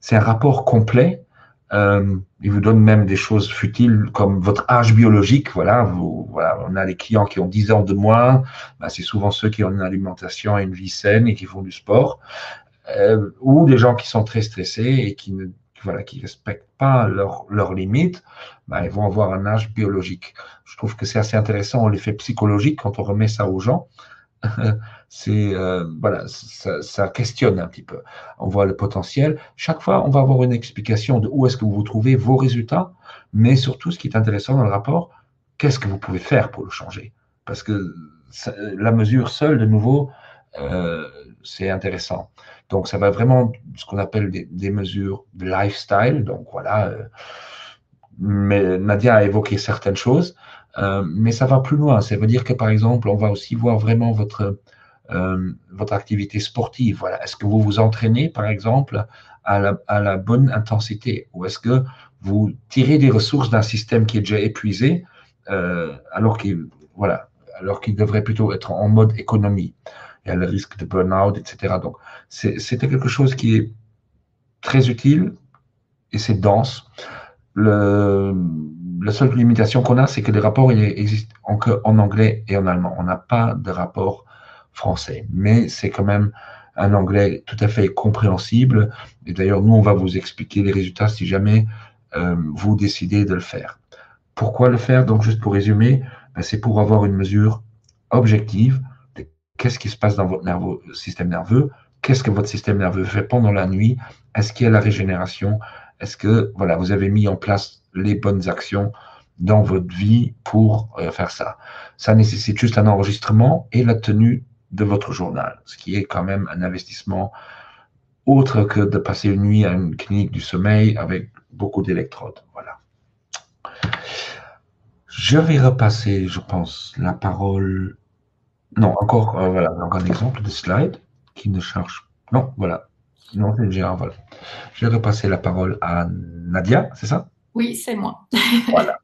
c'est un rapport complet euh, il vous donne même des choses futiles comme votre âge biologique. Voilà, on a des clients qui ont 10 ans de moins. Ben, c'est souvent ceux qui ont une alimentation et une vie saine et qui font du sport. Euh, ou des gens qui sont très stressés et qui ne voilà, qui respectent pas leurs limites, ben, ils vont avoir un âge biologique. Je trouve que c'est assez intéressant l'effet psychologique quand on remet ça aux gens. c'est euh, voilà, ça, questionne un petit peu. On voit le potentiel. Chaque fois, on va avoir une explication de où est-ce que vous trouvez vos résultats, mais surtout, ce qui est intéressant dans le rapport, qu'est-ce que vous pouvez faire pour le changer? Parce que la mesure seule, de nouveau, euh, c'est intéressant. Donc, ça va vraiment ce qu'on appelle des, mesures de lifestyle. Donc, voilà. Euh, mais Nadia a évoqué certaines choses. Euh, mais ça va plus loin. Ça veut dire que, par exemple, on va aussi voir vraiment votre, euh, votre activité sportive. Voilà. Est-ce que vous vous entraînez, par exemple, à la, à la bonne intensité? Ou est-ce que vous tirez des ressources d'un système qui est déjà épuisé euh, alors qu'il voilà, alors devrait plutôt être en mode économie? Il y a le risque de burn-out, etc. Donc, c'était quelque chose qui est très utile et c'est dense. Le, la seule limitation qu'on a, c'est que les rapports existent en, anglais et en allemand. On n'a pas de rapport français, mais c'est quand même un anglais tout à fait compréhensible. Et d'ailleurs, nous, on va vous expliquer les résultats si jamais euh, vous décidez de le faire. Pourquoi le faire? Donc, juste pour résumer, ben, c'est pour avoir une mesure objective de qu'est-ce qui se passe dans votre système nerveux, qu'est-ce que votre système nerveux fait pendant la nuit, est-ce qu'il y a la régénération, est-ce que voilà, vous avez mis en place les bonnes actions dans votre vie pour euh, faire ça. Ça nécessite juste un enregistrement et la tenue de votre journal, ce qui est quand même un investissement autre que de passer une nuit à une clinique du sommeil avec beaucoup d'électrodes. Voilà. Je vais repasser, je pense, la parole. Non, encore, euh, voilà, un exemple de slide qui ne charge. Non, voilà. Non, c'est déjà, voilà. Je vais repasser la parole à Nadia, c'est ça? Oui, c'est moi. voilà.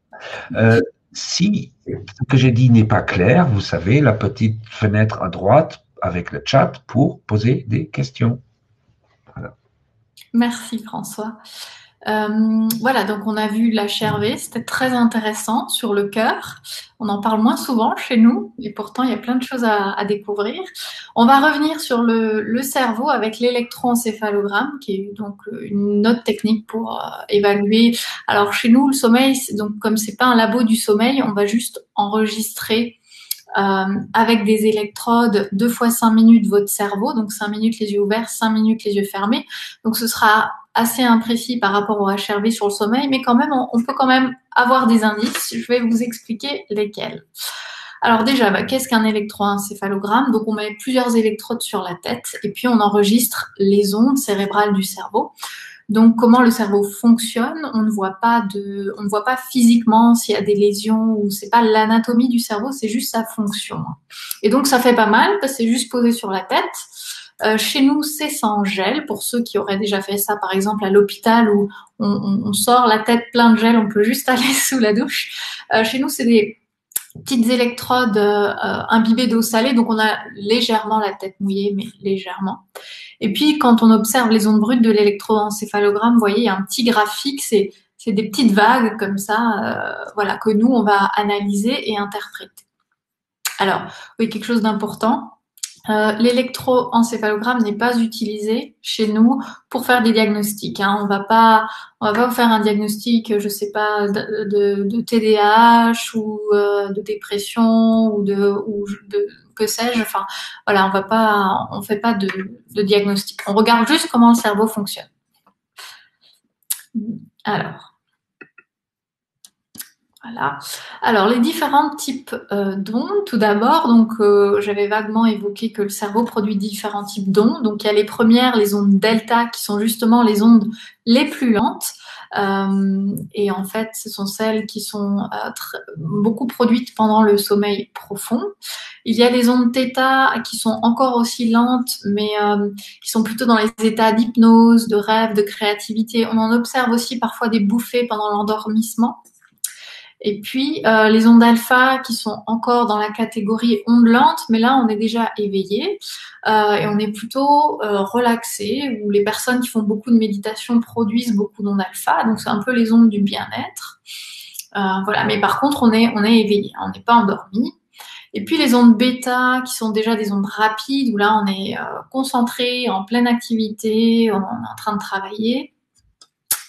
Euh, si ce que j'ai dit n'est pas clair, vous savez, la petite fenêtre à droite avec le chat pour poser des questions. Voilà. Merci François. Euh, voilà, donc on a vu la HRV, c'était très intéressant sur le cœur. On en parle moins souvent chez nous, et pourtant il y a plein de choses à, découvrir. On va revenir sur le, cerveau avec l'électroencéphalogramme, qui est donc une autre technique pour euh, évaluer. Alors chez nous, le sommeil, donc comme c'est pas un labo du sommeil, on va juste enregistrer euh, avec des électrodes deux fois cinq minutes votre cerveau, donc cinq minutes les yeux ouverts, cinq minutes les yeux fermés. Donc ce sera assez imprécis par rapport au HRV sur le sommeil, mais quand même, on, peut quand même avoir des indices. Je vais vous expliquer lesquels. Alors déjà, bah, qu'est-ce qu'un électroencéphalogramme? Donc on met plusieurs électrodes sur la tête et puis on enregistre les ondes cérébrales du cerveau. Donc comment le cerveau fonctionne, on ne voit pas de, on ne voit pas physiquement s'il y a des lésions ou c'est pas l'anatomie du cerveau, c'est juste sa fonction. Et donc ça fait pas mal parce que c'est juste posé sur la tête. Euh, chez nous, c'est sans gel. Pour ceux qui auraient déjà fait ça, par exemple, à l'hôpital où on, sort la tête plein de gel, on peut juste aller sous la douche. Euh, chez nous, c'est des petites électrodes euh, imbibées d'eau salée, donc on a légèrement la tête mouillée, mais légèrement. Et puis, quand on observe les ondes brutes de l'électroencéphalogramme, vous voyez, il y a un petit graphique, c'est des petites vagues comme ça, voilà, que nous, on va analyser et interpréter. Alors, oui, quelque chose d'important, euh, l'électroencéphalogramme n'est pas utilisé chez nous pour faire des diagnostics. Hein. On va pas, on va pas faire un diagnostic, je sais pas, de, de, de TDAH ou euh, de dépression ou de, ou de que sais-je. Enfin, voilà, on va pas, on fait pas de, de diagnostic. On regarde juste comment le cerveau fonctionne. Alors. Voilà. Alors, les différents types euh, d'ondes, tout d'abord, donc euh, j'avais vaguement évoqué que le cerveau produit différents types d'ondes. Donc, il y a les premières, les ondes delta, qui sont justement les ondes les plus lentes. Euh, et en fait, ce sont celles qui sont beaucoup produites pendant le sommeil profond. Il y a les ondes θ qui sont encore aussi lentes, mais qui sont plutôt dans les états d'hypnose, de rêve, de créativité. On en observe aussi parfois des bouffées pendant l'endormissement. Et puis euh, les ondes alpha qui sont encore dans la catégorie ondes lentes, mais là on est déjà éveillé euh, et on est plutôt euh, relaxé. Où les personnes qui font beaucoup de méditation produisent beaucoup d'ondes alpha, donc c'est un peu les ondes du bien-être. voilà, mais par contre on est on est éveillé, on n'est pas endormi. Et puis les ondes bêta qui sont déjà des ondes rapides où là on est concentré, en pleine activité, on est en train de travailler.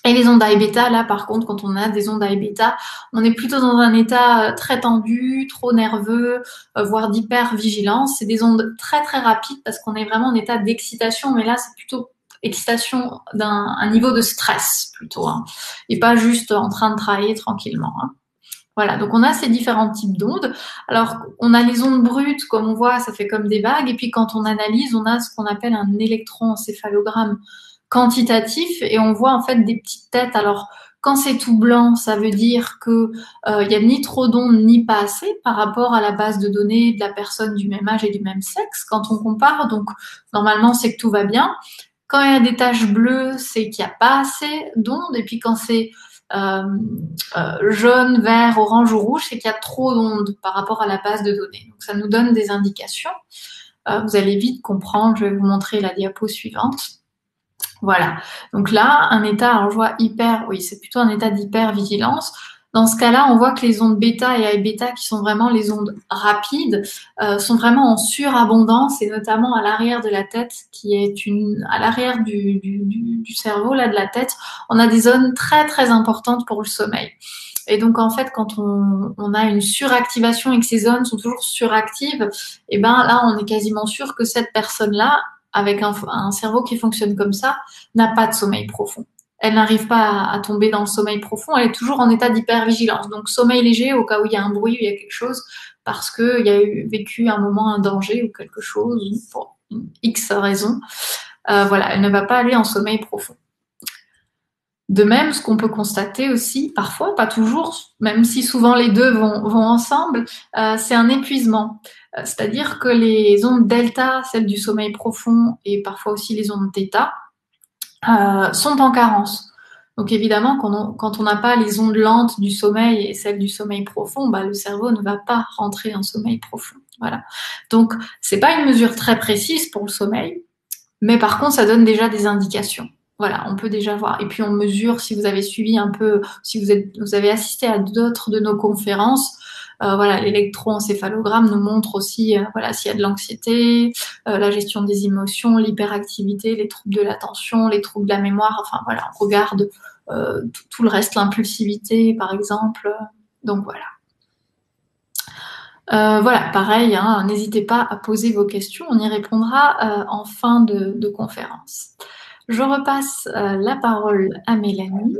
Et les ondes A bêta, là, par contre, quand on a des ondes A bêta, on est plutôt dans un état euh, très tendu, trop nerveux, euh, voire d'hyper-vigilance. C'est des ondes très, très rapides parce qu'on est vraiment en état d'excitation, mais là, c'est plutôt excitation d'un niveau de stress, plutôt, hein, et pas juste en train de travailler tranquillement. Hein. Voilà, donc on a ces différents types d'ondes. Alors, on a les ondes brutes, comme on voit, ça fait comme des vagues, et puis quand on analyse, on a ce qu'on appelle un électroencéphalogramme quantitatif et on voit en fait des petites têtes. Alors quand c'est tout blanc, ça veut dire que il euh, y a ni trop d'ondes ni pas assez par rapport à la base de données de la personne du même âge et du même sexe. Quand on compare, donc normalement c'est que tout va bien. Quand il y a des taches bleues, c'est qu'il n'y a pas assez d'ondes. Et puis quand c'est euh, euh, jaune, vert, orange ou rouge, c'est qu'il y a trop d'ondes par rapport à la base de données. Donc ça nous donne des indications. vous allez vite comprendre. Je vais vous montrer la diapo suivante. Voilà. Donc là, un état, alors je vois hyper, oui, c'est plutôt un état d'hyper-vigilance. Dans ce cas-là, on voit que les ondes bêta et bêta, qui sont vraiment les ondes rapides, euh, sont vraiment en surabondance et notamment à l'arrière de la tête, qui est une, à l'arrière du, cerveau, là, de la tête, on a des zones très, très importantes pour le sommeil. Et donc, en fait, quand on, on, a une suractivation et que ces zones sont toujours suractives, et eh ben là, on est quasiment sûr que cette personne-là avec un, cerveau qui fonctionne comme ça, n'a pas de sommeil profond. Elle n'arrive pas à, tomber dans le sommeil profond, elle est toujours en état d'hypervigilance. Donc sommeil léger au cas où il y a un bruit, il y a quelque chose, parce qu'il y a eu, vécu un moment un danger ou quelque chose, pour une X raison. Euh, voilà, elle ne va pas aller en sommeil profond. De même, ce qu'on peut constater aussi, parfois, pas toujours, même si souvent les deux vont, ensemble, euh, c'est un épuisement. C'est-à-dire que les ondes delta, celles du sommeil profond, et parfois aussi les ondes θ, euh, sont en carence. Donc évidemment, quand on n'a pas les ondes lentes du sommeil et celles du sommeil profond, bah, le cerveau ne va pas rentrer en sommeil profond. Voilà. Donc c'est pas une mesure très précise pour le sommeil, mais par contre ça donne déjà des indications. Voilà, on peut déjà voir. Et puis on mesure, si vous avez suivi un peu, si vous, êtes, vous avez assisté à d'autres de nos conférences, voilà, l'électroencéphalogramme nous montre aussi euh, voilà s'il y a de l'anxiété, euh, la gestion des émotions, l'hyperactivité, les troubles de l'attention, les troubles de la mémoire. Enfin voilà, on regarde tout, le reste, l'impulsivité par exemple. Donc voilà. voilà, pareil, hein, n'hésitez pas à poser vos questions, on y répondra en fin de, conférence. Je repasse la parole à Mélanie.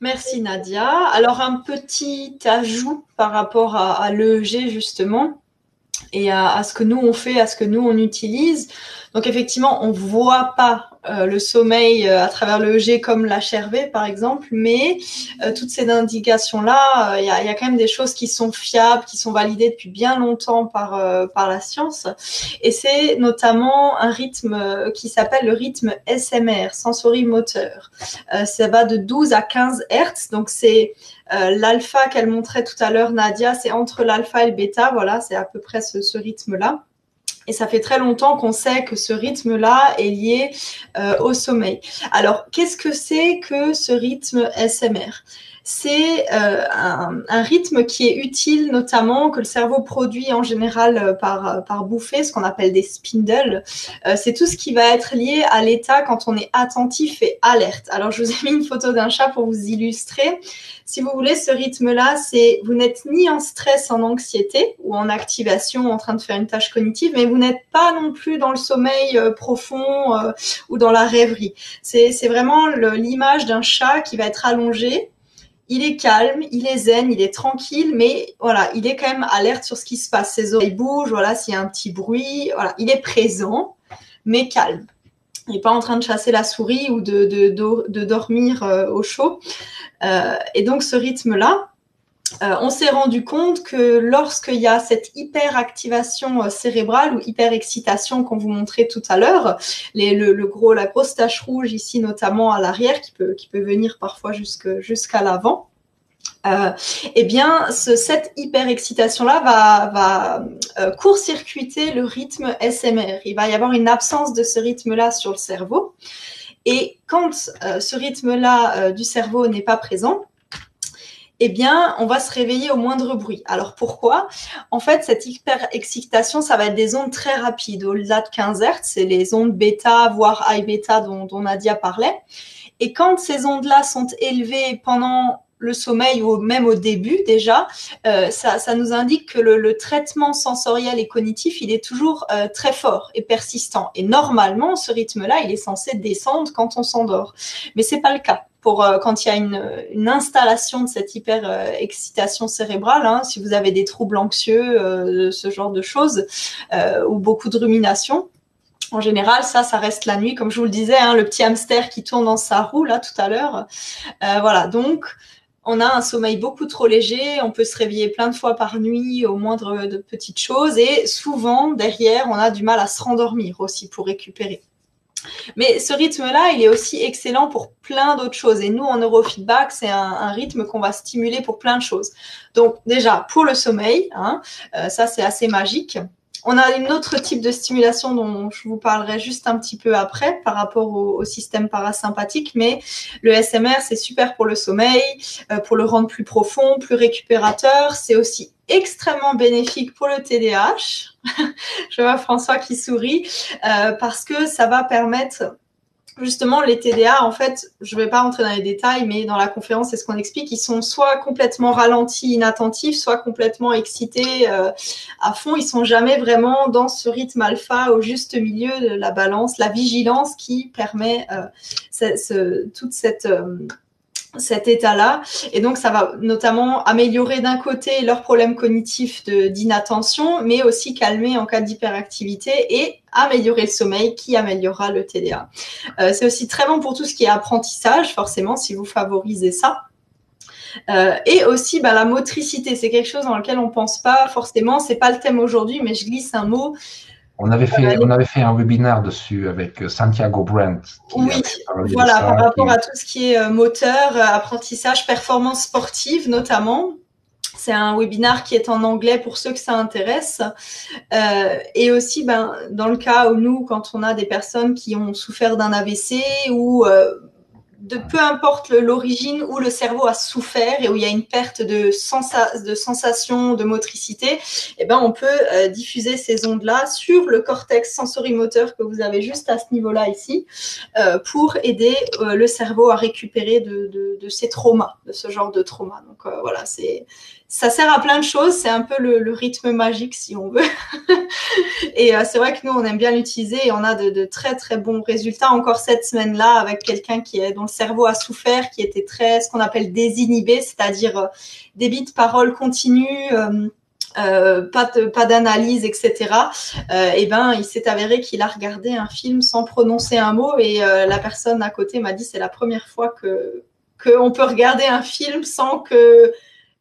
Merci Nadia. Alors un petit ajout par rapport à, l'EEG justement et à, ce que nous on fait, à ce que nous on utilise. Donc effectivement, on voit pas euh, le sommeil euh, à travers le EG comme l'HRV par exemple, mais euh, toutes ces indications-là, il y a, y, a, quand même des choses qui sont fiables, qui sont validées depuis bien longtemps par, par la science. Et c'est notamment un rythme qui s'appelle le rythme SMR, sensorimoteur. ça va de 12 à 15 Hertz, donc c'est l'alpha qu'elle montrait tout à l'heure, Nadia, c'est entre l'alpha et le bêta, voilà, c'est à peu près ce, ce rythme-là. Et ça fait très longtemps qu'on sait que ce rythme-là est lié euh, au sommeil. Alors, qu'est-ce que c'est que ce rythme SMR c'est euh, un, rythme qui est utile, notamment que le cerveau produit en général euh, par, par bouffée, ce qu'on appelle des spindles. c'est tout ce qui va être lié à l'état quand on est attentif et alerte. Alors, je vous ai mis une photo d'un chat pour vous illustrer. Si vous voulez, ce rythme-là, c'est vous n'êtes ni en stress, en anxiété ou en activation, en train de faire une tâche cognitive, mais vous n'êtes pas non plus dans le sommeil profond ou dans la rêverie. C'est vraiment l'image d'un chat qui va être allongé. Il est calme, il est zen, il est tranquille, mais voilà, il est quand même alerte sur ce qui se passe. Ses oreilles bougent, voilà, s'il y a un petit bruit, il est présent, mais calme. Il n'est pas en train de chasser la souris ou de, de, dormir euh, au chaud. Euh, et donc ce rythme-là, euh, on s'est rendu compte que lorsqu'il y a cette hyperactivation euh, cérébrale ou hyperexcitation qu'on vous montrait tout à l'heure, le, gros, la grosse tache rouge ici notamment à l'arrière qui peut, qui peut venir parfois jusqu'à l'avant, euh, eh bien, cette hyperexcitation-là va, va court-circuiter le rythme SMR. Il va y avoir une absence de ce rythme-là sur le cerveau. Et quand ce rythme-là du cerveau n'est pas présent, eh bien, on va se réveiller au moindre bruit. Alors pourquoi? En fait, cette hyper-excitation, ça va être des ondes très rapides, au-delà de 15 Hz, c'est les ondes bêta, voire high bêta dont, Nadia parlait. Et quand ces ondes-là sont élevées pendant le sommeil ou même au début déjà, euh, ça, nous indique que le, le, traitement sensoriel et cognitif, il est toujours euh, très fort et persistant. Et normalement, ce rythme-là, il est censé descendre quand on s'endort. Mais c'est pas le cas pour euh, quand il y a une, installation de cette hyper euh, excitation cérébrale, hein, si vous avez des troubles anxieux, euh, ce genre de choses, ou beaucoup de rumination. En général, ça, ça reste la nuit, comme je vous le disais, hein, le petit hamster qui tourne dans sa roue là tout à l'heure. voilà, donc on a un sommeil beaucoup trop léger, on peut se réveiller plein de fois par nuit au moindre de petites choses, et souvent derrière, on a du mal à se rendormir aussi pour récupérer. Mais ce rythme-là, il est aussi excellent pour plein d'autres choses. Et nous, en neurofeedback, c'est un, rythme qu'on va stimuler pour plein de choses. Donc déjà, pour le sommeil, hein, euh, ça c'est assez magique. On a une autre type de stimulation dont je vous parlerai juste un petit peu après par rapport au, système parasympathique, mais le SMR, c'est super pour le sommeil, euh, pour le rendre plus profond, plus récupérateur. C'est aussi extrêmement bénéfique pour le TDAH. Je vois François qui sourit euh, parce que ça va permettre justement les TDA, en fait, je ne vais pas rentrer dans les détails, mais dans la conférence, c'est ce qu'on explique, ils sont soit complètement ralentis, inattentifs, soit complètement excités euh, à fond. Ils sont jamais vraiment dans ce rythme alpha au juste milieu de la balance, la vigilance qui permet euh, toute cette cet état-là. Et donc, ça va notamment améliorer d'un côté leurs problèmes cognitifs d'inattention, mais aussi calmer en cas d'hyperactivité et améliorer le sommeil qui améliorera le TDA. Euh, c'est aussi très bon pour tout ce qui est apprentissage, forcément, si vous favorisez ça. Euh, et aussi bah, la motricité, c'est quelque chose dans lequel on pense pas forcément. C'est pas le thème aujourd'hui, mais je glisse un mot. On avait, fait, on avait fait un webinaire dessus avec euh, Santiago Brandt. Oui, voilà, par rapport à tout ce qui est euh, moteur, euh, apprentissage, performance sportive notamment. C'est un webinaire qui est en anglais pour ceux que ça intéresse. et aussi, ben, dans le cas où nous, quand on a des personnes qui ont souffert d'un AVC ou de peu importe l'origine où le cerveau a souffert et où il y a une perte de, de sensation, de motricité, eh ben on peut euh, diffuser ces ondes-là sur le cortex sensorimoteur que vous avez juste à ce niveau-là ici euh, pour aider euh, le cerveau à récupérer de, de, de, ces traumas, de ce genre de trauma. Donc voilà, c'est ça sert à plein de choses. C'est un peu le, rythme magique, si on veut. et euh, c'est vrai que nous, on aime bien l'utiliser et on a de, très, très bons résultats encore cette semaine-là avec quelqu'un qui est, dont le cerveau a souffert, qui était très, ce qu'on appelle désinhibé, c'est-à-dire euh, débit de parole continue. Euh, pas pas d'analyse, etc. et ben, il s'est avéré qu'il a regardé un film sans prononcer un mot et la personne à côté m'a dit c'est la première fois que qu'on peut regarder un film sans que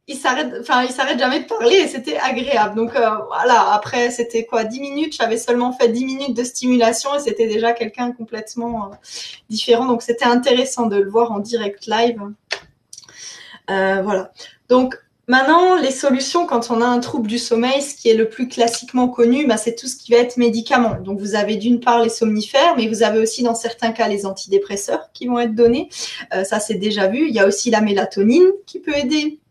il s'arrête, enfin, il s'arrête jamais de parler et c'était agréable. Donc euh, voilà, après c'était quoi, 10 minutes, j'avais seulement fait 10 minutes de stimulation et c'était déjà quelqu'un complètement euh, différent. Donc c'était intéressant de le voir en direct live. Euh, voilà. Donc Maintenant, les solutions, quand on a un trouble du sommeil, ce qui est le plus classiquement connu, bah, c'est tout ce qui va être médicaments. Donc, vous avez d'une part les somnifères, mais vous avez aussi dans certains cas les antidépresseurs qui vont être donnés. Ça, c'est déjà vu. Il y a aussi la mélatonine qui peut aider.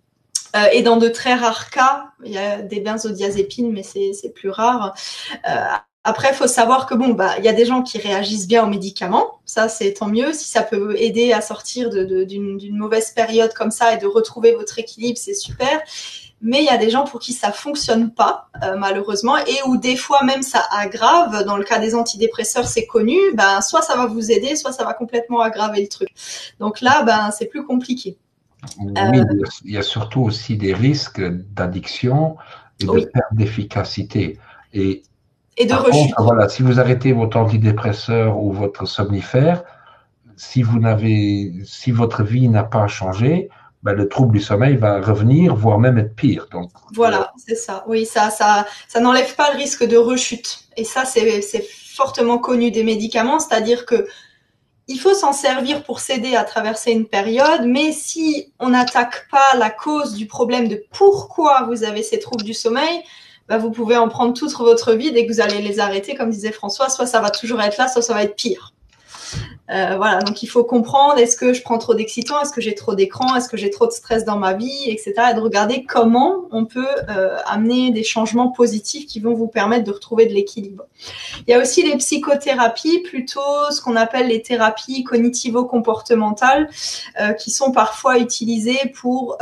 Euh, et dans de très rares cas, il y a des benzodiazépines, mais c'est plus rare. Euh, après, il faut savoir que bon, bah, il y a des gens qui réagissent bien aux médicaments. Ça, c'est tant mieux. Si ça peut aider à sortir d'une mauvaise période comme ça et de retrouver votre équilibre, c'est super. Mais il y a des gens pour qui ça fonctionne pas, euh, malheureusement, et où des fois même ça aggrave. Dans le cas des antidépresseurs, c'est connu. Ben, soit ça va vous aider, soit ça va complètement aggraver le truc. Donc là, ben, c'est plus compliqué. Oui, euh, il y a surtout aussi des risques d'addiction et de perte d'efficacité. Et et de rechute. voilà, si vous arrêtez votre antidépresseur ou votre somnifère, si vous n'avez, si votre vie n'a pas changé, ben, le trouble du sommeil va revenir, voire même être pire. Donc voilà, euh, c'est ça. Oui, ça, ça, ça n'enlève pas le risque de rechute. Et ça, c'est fortement connu des médicaments, c'est-à-dire que il faut s'en servir pour s'aider à traverser une période, mais si on n'attaque pas la cause du problème de pourquoi vous avez ces troubles du sommeil, bah, vous pouvez en prendre toute votre vie dès que vous allez les arrêter, comme disait François, soit ça va toujours être là, soit ça va être pire. Euh, voilà, donc il faut comprendre est-ce que je prends trop d'excitants, est-ce que j'ai trop d'écran, est-ce que j'ai trop de stress dans ma vie, etc. Et de regarder comment on peut euh, amener des changements positifs qui vont vous permettre de retrouver de l'équilibre. Il y a aussi les psychothérapies, plutôt ce qu'on appelle les thérapies cognitivo-comportementales, euh, qui sont parfois utilisées pour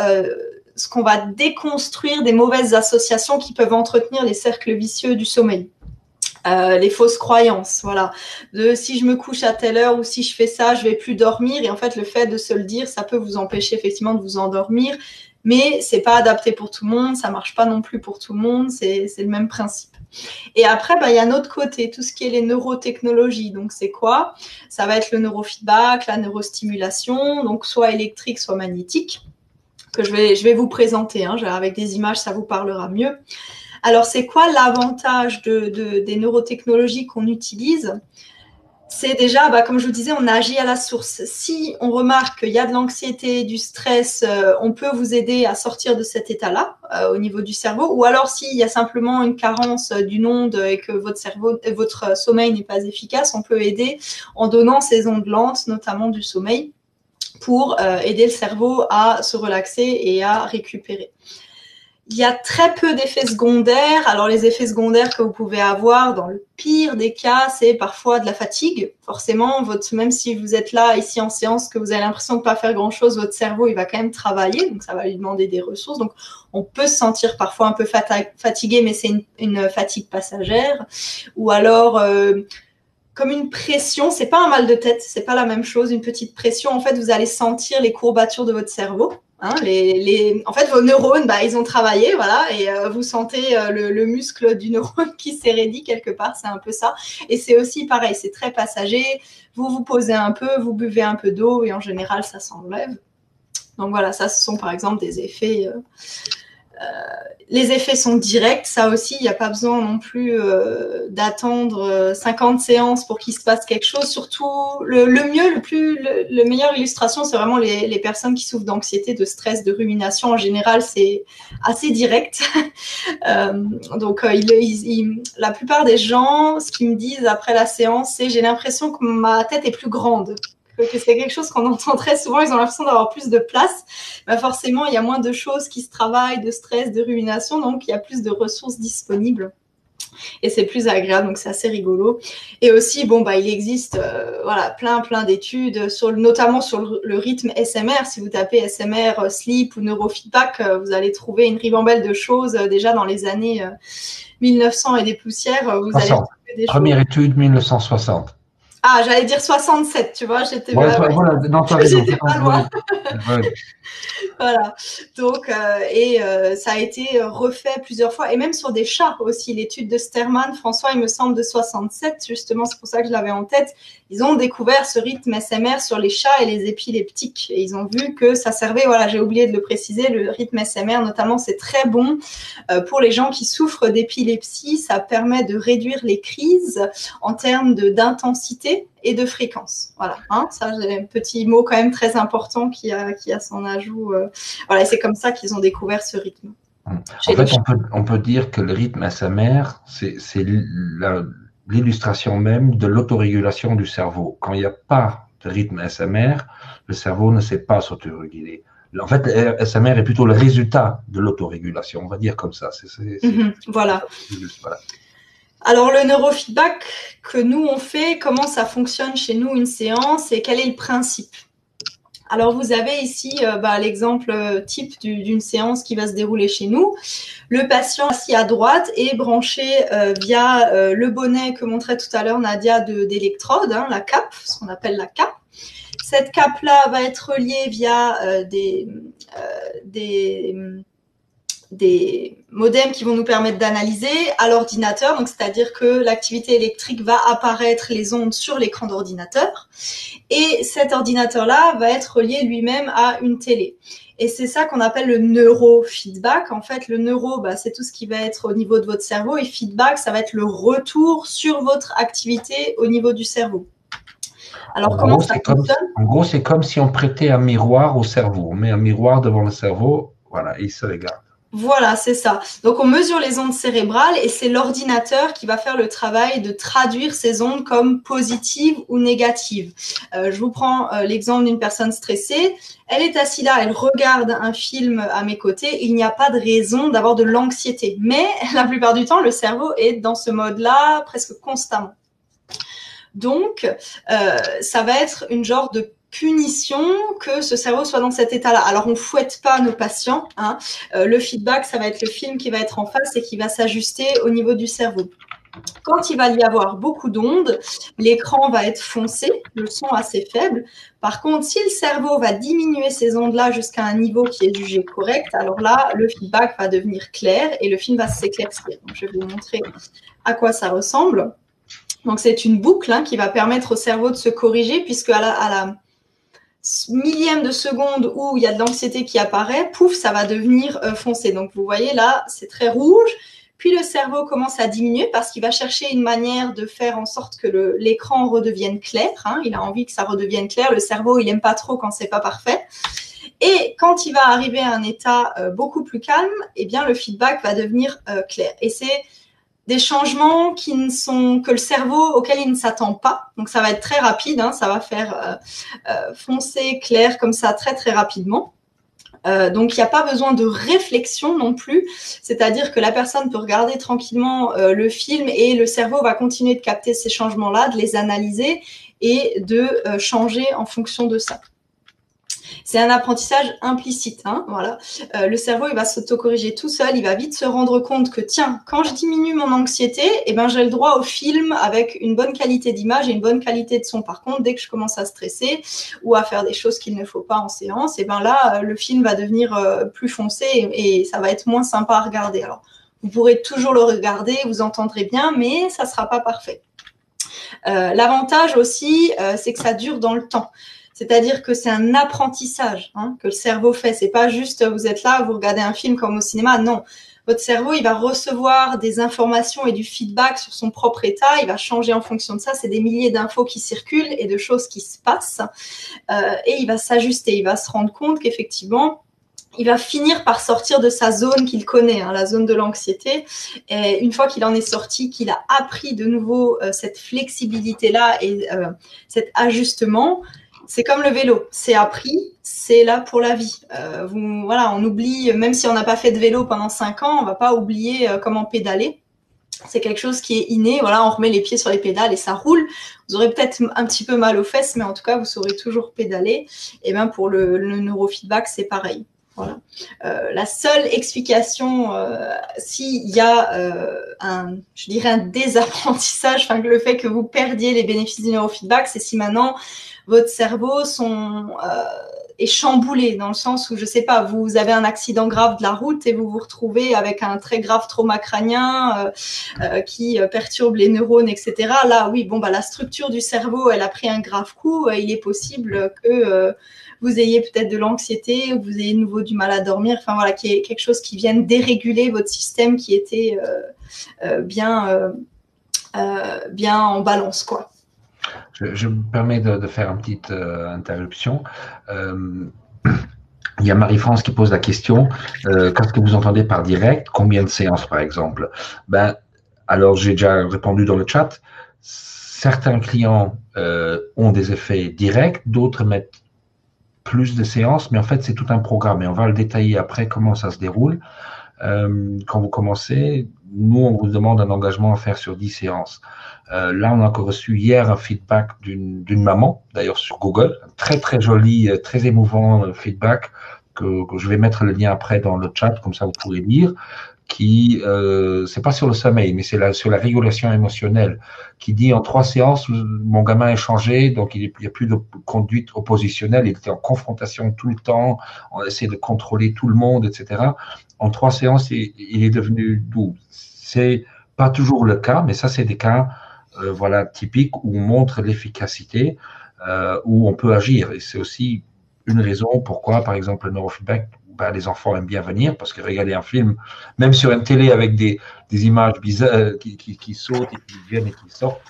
ce qu'on va déconstruire des mauvaises associations qui peuvent entretenir les cercles vicieux du sommeil. Euh, les fausses croyances, voilà. De si je me couche à telle heure ou si je fais ça, je vais plus dormir. Et en fait, le fait de se le dire, ça peut vous empêcher effectivement de vous endormir. Mais c'est pas adapté pour tout le monde, ça marche pas non plus pour tout le monde. C'est le même principe. Et après, bah, il y a un autre côté, tout ce qui est les neurotechnologies. Donc, c'est quoi? Ça va être le neurofeedback, la neurostimulation, donc soit électrique, soit magnétique que je vais, je vais vous présenter. Hein. avec des images, ça vous parlera mieux. Alors, c'est quoi l'avantage de, des neurotechnologies qu'on utilise? C'est déjà, bah, comme je vous disais, on agit à la source. Si on remarque qu'il y a de l'anxiété, du stress, euh, on peut vous aider à sortir de cet état-là euh, au niveau du cerveau. Ou alors, s'il y a simplement une carence d'une onde et que votre sommeil n'est pas efficace, on peut aider en donnant ces ondes lentes, notamment du sommeil pour euh, aider le cerveau à se relaxer et à récupérer. Il y a très peu d'effets secondaires. Alors les effets secondaires que vous pouvez avoir, dans le pire des cas, c'est parfois de la fatigue. Forcément, votre, même si vous êtes là ici en séance, que vous avez l'impression de ne pas faire grand-chose, votre cerveau il va quand même travailler, donc ça va lui demander des ressources. Donc on peut se sentir parfois un peu fatigué, mais c'est une, fatigue passagère. Ou alors euh, comme une pression. C'est pas un mal de tête, c'est pas la même chose. Une petite pression, en fait, vous allez sentir les courbatures de votre cerveau. Hein, les, En fait, vos neurones, bah, ils ont travaillé, voilà, et euh, vous sentez euh, le, muscle du neurone qui s'érédit quelque part, c'est un peu ça. Et c'est aussi pareil, c'est très passager. Vous vous posez un peu, vous buvez un peu d'eau, et en général, ça s'enlève. Donc voilà, ça, ce sont par exemple des effets. Euh, les effets sont directs, ça aussi, il n'y a pas besoin non plus euh, d'attendre 50 euh, séances pour qu'il se passe quelque chose. Surtout, le, mieux, le plus, le, meilleure illustration, c'est vraiment les, personnes qui souffrent d'anxiété, de stress, de rumination. En général, c'est assez direct. donc, la plupart des gens, ce qu'ils me disent après la séance, c'est j'ai l'impression que ma tête est plus grande que c'est quelque chose qu'on entend très souvent. Ils ont l'impression d'avoir plus de place. Bah forcément, il y a moins de choses qui se travaillent, de stress, de rumination, donc il y a plus de ressources disponibles. Et c'est plus agréable, donc c'est assez rigolo. Et aussi, bon, bah, il existe euh, voilà, plein, plein d'études, sur, notamment sur le, rythme SMR. Si vous tapez SMR, euh, sleep ou neurofeedback, euh, vous allez trouver une ribambelle de choses déjà dans les années 1900 et des poussières. Vous allez trouver des Première étude 1960. Ah, j'allais dire 67, tu vois, j'étais ouais, pas, voilà, pas loin. voilà. Donc, euh, et euh, ça a été refait plusieurs fois, et même sur des chats aussi. L'étude de Sterman, François, il me semble, de 67, justement, c'est pour ça que je l'avais en tête. Ils ont découvert ce rythme SMR sur les chats et les épileptiques. Et ils ont vu que ça servait, voilà, j'ai oublié de le préciser, le rythme SMR, notamment, c'est très bon euh, pour les gens qui souffrent d'épilepsie. Ça permet de réduire les crises en termes d'intensité et de fréquence. Voilà, hein, ça j'ai un petit mot quand même très important qui a, qui a son ajout. Euh, voilà, c'est comme ça qu'ils ont découvert ce rythme. En fait, on peut, on peut, dire que le rythme SMR, c'est l'illustration même de l'autorégulation du cerveau. Quand il n'y a pas de rythme SMR, le cerveau ne sait pas s'autoréguler. En fait, SMR est plutôt le résultat de l'autorégulation, on va dire comme ça. Mhm, voilà. voilà. Alors, le neurofeedback que nous, on fait, comment ça fonctionne chez nous, une séance, et quel est le principe? Alors, vous avez ici euh, bah, l'exemple euh, type d'une séance qui va se dérouler chez nous. Le patient assis à droite est branché euh, via le bonnet que montrait tout à l'heure Nadia d'électrode, hein, la cape, ce qu'on appelle la cape. Cette cape-là va être reliée via des, des des modems qui vont nous permettre d'analyser à l'ordinateur, donc c'est-à-dire que l'activité électrique va apparaître les ondes sur l'écran d'ordinateur et cet ordinateur-là va être relié lui-même à une télé. Et c'est ça qu'on appelle le neurofeedback. En fait, le neuro, bah, c'est tout ce qui va être au niveau de votre cerveau et feedback, ça va être le retour sur votre activité au niveau du cerveau. Alors, comment ça fonctionne? En gros, c'est comme si on prêtait un miroir au cerveau. On met un miroir devant le cerveau, voilà, et il se regarde. Voilà, c'est ça. Donc on mesure les ondes cérébrales et c'est l'ordinateur qui va faire le travail de traduire ces ondes comme positives ou négatives. Euh, je vous prends euh, l'exemple d'une personne stressée. Elle est assise là, elle regarde un film à mes côtés. Il n'y a pas de raison d'avoir de l'anxiété. Mais la plupart du temps, le cerveau est dans ce mode-là presque constamment. Donc, euh, ça va être une genre de punition que ce cerveau soit dans cet état-là. Alors, on fouette pas nos patients. Hein. Euh, le feedback, ça va être le film qui va être en face et qui va s'ajuster au niveau du cerveau. Quand il va y avoir beaucoup d'ondes, l'écran va être foncé, le son assez faible. Par contre, si le cerveau va diminuer ces ondes-là jusqu'à un niveau qui est jugé correct, alors là, le feedback va devenir clair et le film va s'éclaircir. Je vais vous montrer à quoi ça ressemble. Donc, c'est une boucle hein, qui va permettre au cerveau de se corriger puisque à la millième de seconde où il y a de l'anxiété qui apparaît, pouf, ça va devenir euh, foncé. Donc vous voyez là, c'est très rouge. Puis le cerveau commence à diminuer parce qu'il va chercher une manière de faire en sorte que l'écran redevienne clair. Hein. Il a envie que ça redevienne clair. Le cerveau, il aime pas trop quand c'est pas parfait. Et quand il va arriver à un état euh, beaucoup plus calme, eh bien le feedback va devenir euh, clair. Et c'est des changements qui ne sont que le cerveau auquel il ne s'attend pas. Donc ça va être très rapide, hein, ça va faire euh, euh, foncer clair comme ça très très rapidement. Euh, donc il n'y a pas besoin de réflexion non plus, c'est-à-dire que la personne peut regarder tranquillement le film et le cerveau va continuer de capter ces changements-là, de les analyser et de changer en fonction de ça. C'est un apprentissage implicite. Hein, voilà. Euh, le cerveau, il va s'autocorriger tout seul. Il va vite se rendre compte que, tiens, quand je diminue mon anxiété, eh ben, j'ai le droit au film avec une bonne qualité d'image et une bonne qualité de son. Par contre, dès que je commence à stresser ou à faire des choses qu'il ne faut pas en séance, eh ben là, euh, le film va devenir euh, plus foncé et, ça va être moins sympa à regarder. Alors, vous pourrez toujours le regarder, vous entendrez bien, mais ça ne sera pas parfait. L'avantage aussi, c'est que ça dure dans le temps. C'est-à-dire que c'est un apprentissage hein, que le cerveau fait. C'est pas juste vous êtes là, vous regardez un film comme au cinéma. Non, votre cerveau, il va recevoir des informations et du feedback sur son propre état. Il va changer en fonction de ça. C'est des milliers d'infos qui circulent et de choses qui se passent. Euh, et il va s'ajuster. Il va se rendre compte qu'effectivement, il va finir par sortir de sa zone qu'il connaît, hein, la zone de l'anxiété. Et une fois qu'il en est sorti, qu'il a appris de nouveau euh, cette flexibilité-là et euh, cet ajustement, c'est comme le vélo, c'est appris, c'est là pour la vie. Euh, voilà, on oublie, même si on n'a pas fait de vélo pendant cinq ans, on va pas oublier euh, comment pédaler. C'est quelque chose qui est inné. Voilà, on remet les pieds sur les pédales et ça roule. Vous aurez peut-être un petit peu mal aux fesses, mais en tout cas, vous saurez toujours pédaler. Et bien pour le, neurofeedback, c'est pareil. Voilà. Euh, la seule explication, s'il y a un, je dirais un désapprentissage, enfin le fait que vous perdiez les bénéfices du neurofeedback, c'est si maintenant votre cerveau sont, euh, est chamboulé dans le sens où, je sais pas, vous avez un accident grave de la route et vous vous retrouvez avec un très grave trauma crânien euh, euh, qui perturbe les neurones, etc. Là, oui, bon, bah, la structure du cerveau, elle a pris un grave coup. il est possible que vous ayez peut-être de l'anxiété ou vous ayez de nouveau du mal à dormir. Enfin, voilà, qui est quelque chose qui vienne déréguler votre système qui était bien, bien en balance, quoi. Je, me permets de, faire une petite interruption. il y a Marie-France qui pose la question, qu'est-ce que vous entendez par direct? Combien de séances, par exemple? Ben, Alors, j'ai déjà répondu dans le chat. Certains clients ont des effets directs, d'autres mettent plus de séances, mais en fait, c'est tout un programme et on va le détailler après comment ça se déroule. Euh, quand vous commencez, nous, on vous demande un engagement à faire sur 10 séances. Euh, là, on a encore reçu hier un feedback d'une maman, d'ailleurs sur Google, très très joli, euh, très émouvant feedback que, que, je vais mettre le lien après dans le chat, comme ça vous pourrez lire qui, euh, c'est pas sur le sommeil, mais c'est sur la régulation émotionnelle, qui dit en trois séances, mon gamin est changé, donc il n'y a plus de conduite oppositionnelle, il était en confrontation tout le temps, on essaie de contrôler tout le monde, etc. En trois séances, il, est devenu doux. C'est pas toujours le cas, mais ça, c'est des cas, euh, voilà, typiques où on montre l'efficacité, euh, où on peut agir. Et c'est aussi une raison pourquoi, par exemple, le neurofeedback bah, les enfants aiment bien venir parce que regarder un film, même sur une télé avec des, images bizarres euh, qui, qui, sautent et qui viennent et qui sortent,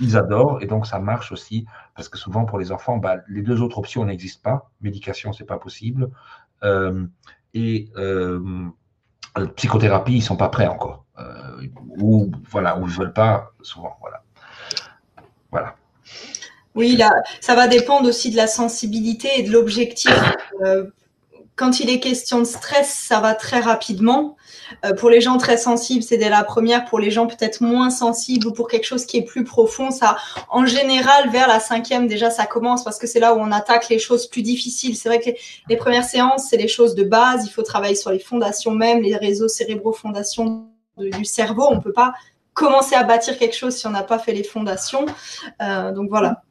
ils adorent et donc ça marche aussi parce que souvent pour les enfants, bah, les deux autres options n'existent pas. Médication, c'est pas possible et psychothérapie, ils sont pas prêts encore euh, ou voilà, ou ils veulent pas souvent, voilà, voilà. Oui, là, ça va dépendre aussi de la sensibilité et de l'objectif. Euh, quand il est question de stress, ça va très rapidement. Euh, pour les gens très sensibles, c'est dès la première. Pour les gens peut-être moins sensibles ou pour quelque chose qui est plus profond, ça, en général, vers la cinquième, déjà, ça commence parce que c'est là où on attaque les choses plus difficiles. C'est vrai que les, premières séances, c'est les choses de base. Il faut travailler sur les fondations même, les réseaux du cerveau. On ne peut pas commencer à bâtir quelque chose si on n'a pas fait les fondations. Euh, donc voilà.